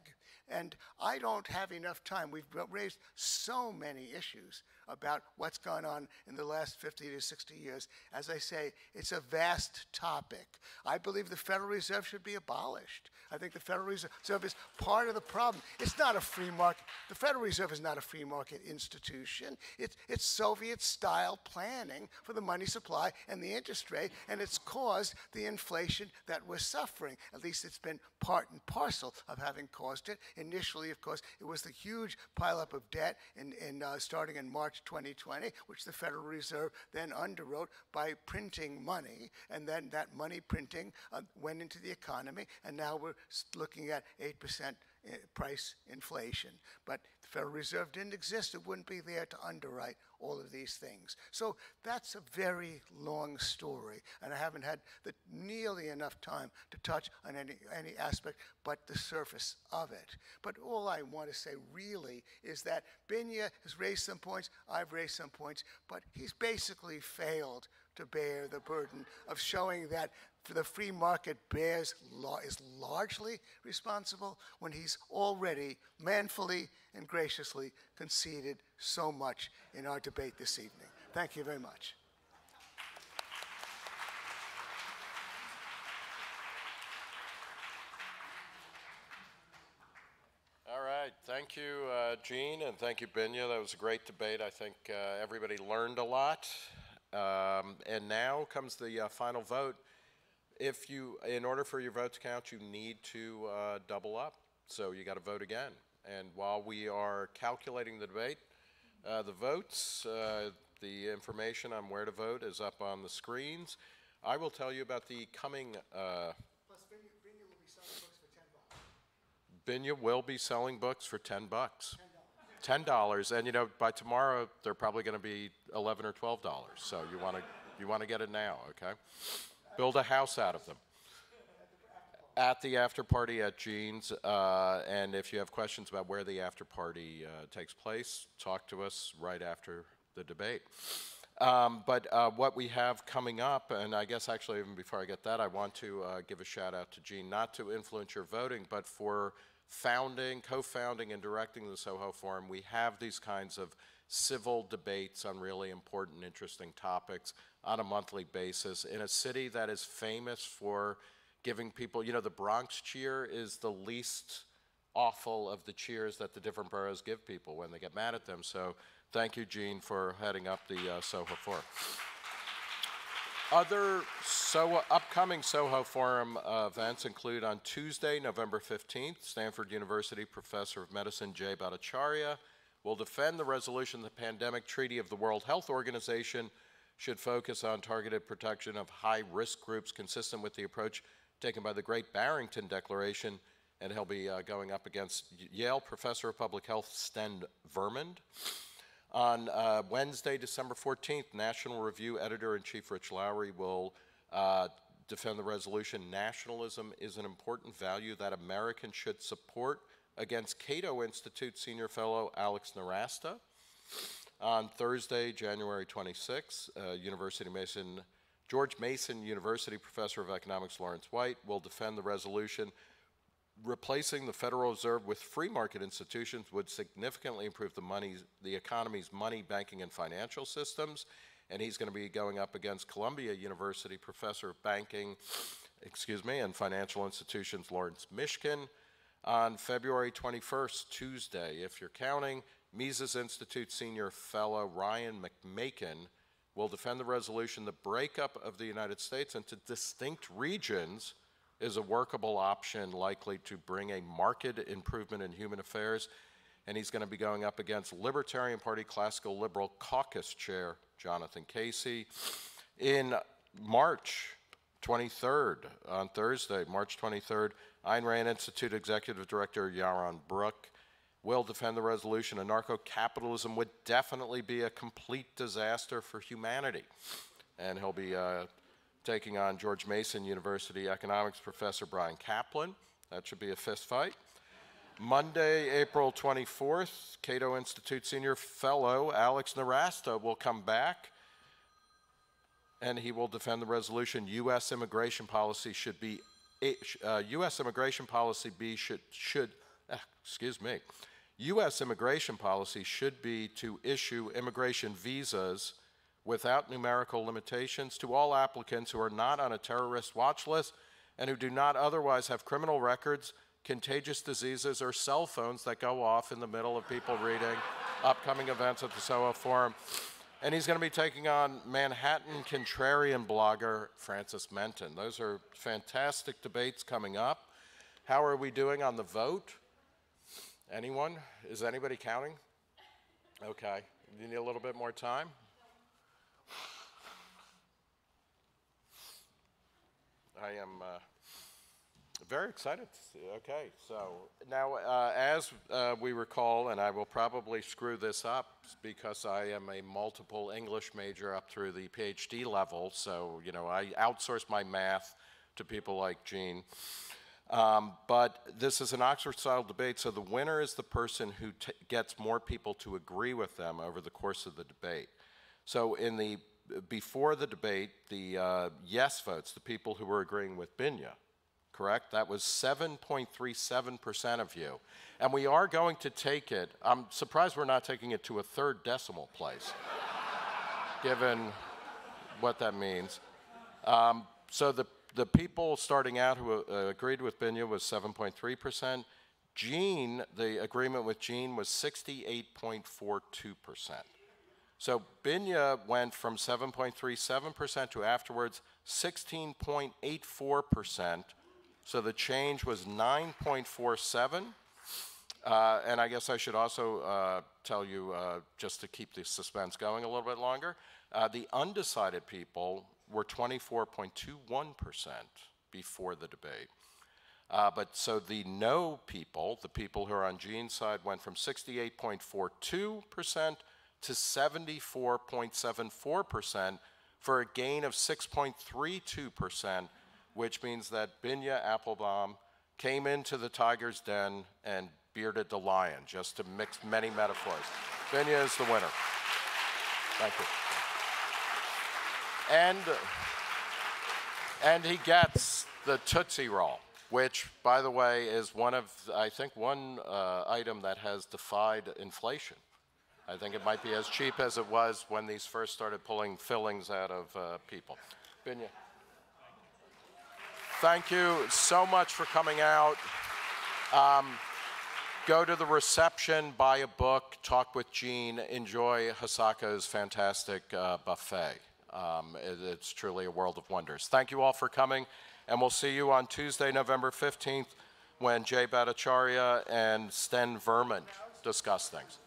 And I don't have enough time. We've raised so many issues about what's gone on in the last 50 to 60 years. As I say, it's a vast topic. I believe the Federal Reserve should be abolished. I think the Federal Reserve is part of the problem. It's not a free market. The Federal Reserve is not a free market institution. It's, it's Soviet style planning for the money supply and the interest rate, and it's caused the inflation that we're suffering. At least it's been part and parcel of having caused it. Initially, of course, it was the huge pileup of debt in, in, uh, starting in March 2020, which the Federal Reserve then underwrote by printing money, and then that money printing uh, went into the economy, and now we're looking at 8% eh, price inflation. But the Federal Reserve didn't exist, it wouldn't be there to underwrite all of these things. So that's a very long story, and I haven't had the, nearly enough time to touch on any, any aspect but the surface of it. But all I want to say really is that Binya has raised some points, I've raised some points, but he's basically failed to bear the burden of showing that the free market bears law is largely responsible when he's already manfully and graciously conceded so much in our debate this evening. Thank you very much. All right, thank you, uh, Gene, and thank you, Binya. That was a great debate. I think uh, everybody learned a lot. Um, and now comes the uh, final vote. If you, in order for your vote to count, you need to uh, double up. So you got to vote again. And while we are calculating the debate, uh, the votes, uh, the information on where to vote is up on the screens. I will tell you about the coming. Uh, Binya will be selling books for 10 bucks. Ten dollars, and you know by tomorrow they're probably going to be eleven or twelve dollars. So you want to you want to get it now, okay? Build a house out of them. At the after party at Gene's, uh, and if you have questions about where the after party uh, takes place, talk to us right after the debate. Um, but uh, what we have coming up, and I guess actually even before I get that, I want to uh, give a shout out to Gene, not to influence your voting, but for founding, co-founding, and directing the Soho Forum, we have these kinds of civil debates on really important, interesting topics on a monthly basis in a city that is famous for giving people, you know, the Bronx cheer is the least awful of the cheers that the different boroughs give people when they get mad at them. So thank you, Gene, for heading up the uh, Soho Forum. Other so, upcoming Soho Forum uh, events include on Tuesday, November 15th, Stanford University Professor of Medicine Jay Bhattacharya will defend the resolution of the Pandemic Treaty of the World Health Organization should focus on targeted protection of high risk groups consistent with the approach taken by the Great Barrington Declaration. And he'll be uh, going up against Yale Professor of Public Health Sten Vermund. On uh, Wednesday, December 14th, National Review editor in chief Rich Lowry will uh, defend the resolution Nationalism is an important value that Americans should support against Cato Institute senior fellow Alex Nowrasteh. On Thursday, January 26, uh, University Mason, George Mason University professor of economics Lawrence White will defend the resolution replacing the Federal Reserve with free market institutions would significantly improve the money, the economy's money, banking, and financial systems. And he's going to be going up against Columbia University professor of banking, excuse me, and financial institutions Lawrence Mishkin on February 21st, Tuesday. If you're counting, Mises Institute senior fellow Ryan McMaken will defend the resolution the breakup of the United States into distinct regions is a workable option likely to bring a marked improvement in human affairs. And he's going to be going up against Libertarian Party Classical Liberal Caucus Chair Jonathan Casey. In March 23rd, on Thursday, March 23rd, Ayn Rand Institute Executive Director Yaron Brook will defend the resolution anarcho-capitalism would definitely be a complete disaster for humanity. And he'll be uh, taking on George Mason University economics professor Bryan Caplan. That should be a fist fight. Monday, April 24th, Cato Institute Senior Fellow Alex Nowrasteh will come back and he will defend the resolution U.S. immigration policy should be, uh, U.S. immigration policy be should, should uh, excuse me, U.S. immigration policy should be to issue immigration visas without numerical limitations to all applicants who are not on a terrorist watch list and who do not otherwise have criminal records, contagious diseases, or cell phones that go off in the middle of people reading upcoming events at the Soho Forum. And he's going to be taking on Manhattan contrarian blogger Francis Menton. Those are fantastic debates coming up. How are we doing on the vote? Anyone? Is anybody counting? Okay. You need a little bit more time? I am uh, very excited. Okay, so now, uh, as uh, we recall, and I will probably screw this up because I am a multiple English major up through the PhD level, so, you know, I outsource my math to people like Gene. Um, but this is an Oxford style debate, so the winner is the person who gets more people to agree with them over the course of the debate. So, in the before the debate, the uh, yes votes, the people who were agreeing with Binya, correct? That was 7.37% of you. And we are going to take it, I'm surprised we're not taking it to a third decimal place, given what that means. Um, so the, the people starting out who uh, agreed with Binya was 7.3%. Gene, the agreement with Gene was 68.42%. So Binya went from 7.37% to afterwards 16.84%. So the change was 9.47. Uh, and I guess I should also uh, tell you, uh, just to keep the suspense going a little bit longer, uh, the undecided people were 24.21% before the debate. Uh, but so the no people, the people who are on Gene's side, went from 68.42% to 74.74% for a gain of 6.32%, which means that Binya Appelbaum came into the tiger's den and bearded the lion, just to mix many metaphors. Binya is the winner. Thank you. And, and he gets the Tootsie Roll, which, by the way, is one of, I think, one uh, item that has defied inflation. I think it might be as cheap as it was when these first started pulling fillings out of uh, people. Binya. Thank you so much for coming out. Um, go to the reception, buy a book, talk with Gene, enjoy Hasaka's fantastic uh, buffet. Um, it, it's truly a world of wonders. Thank you all for coming, and we'll see you on Tuesday, November 15th, when Jay Bhattacharya and Sten Vermund discuss things.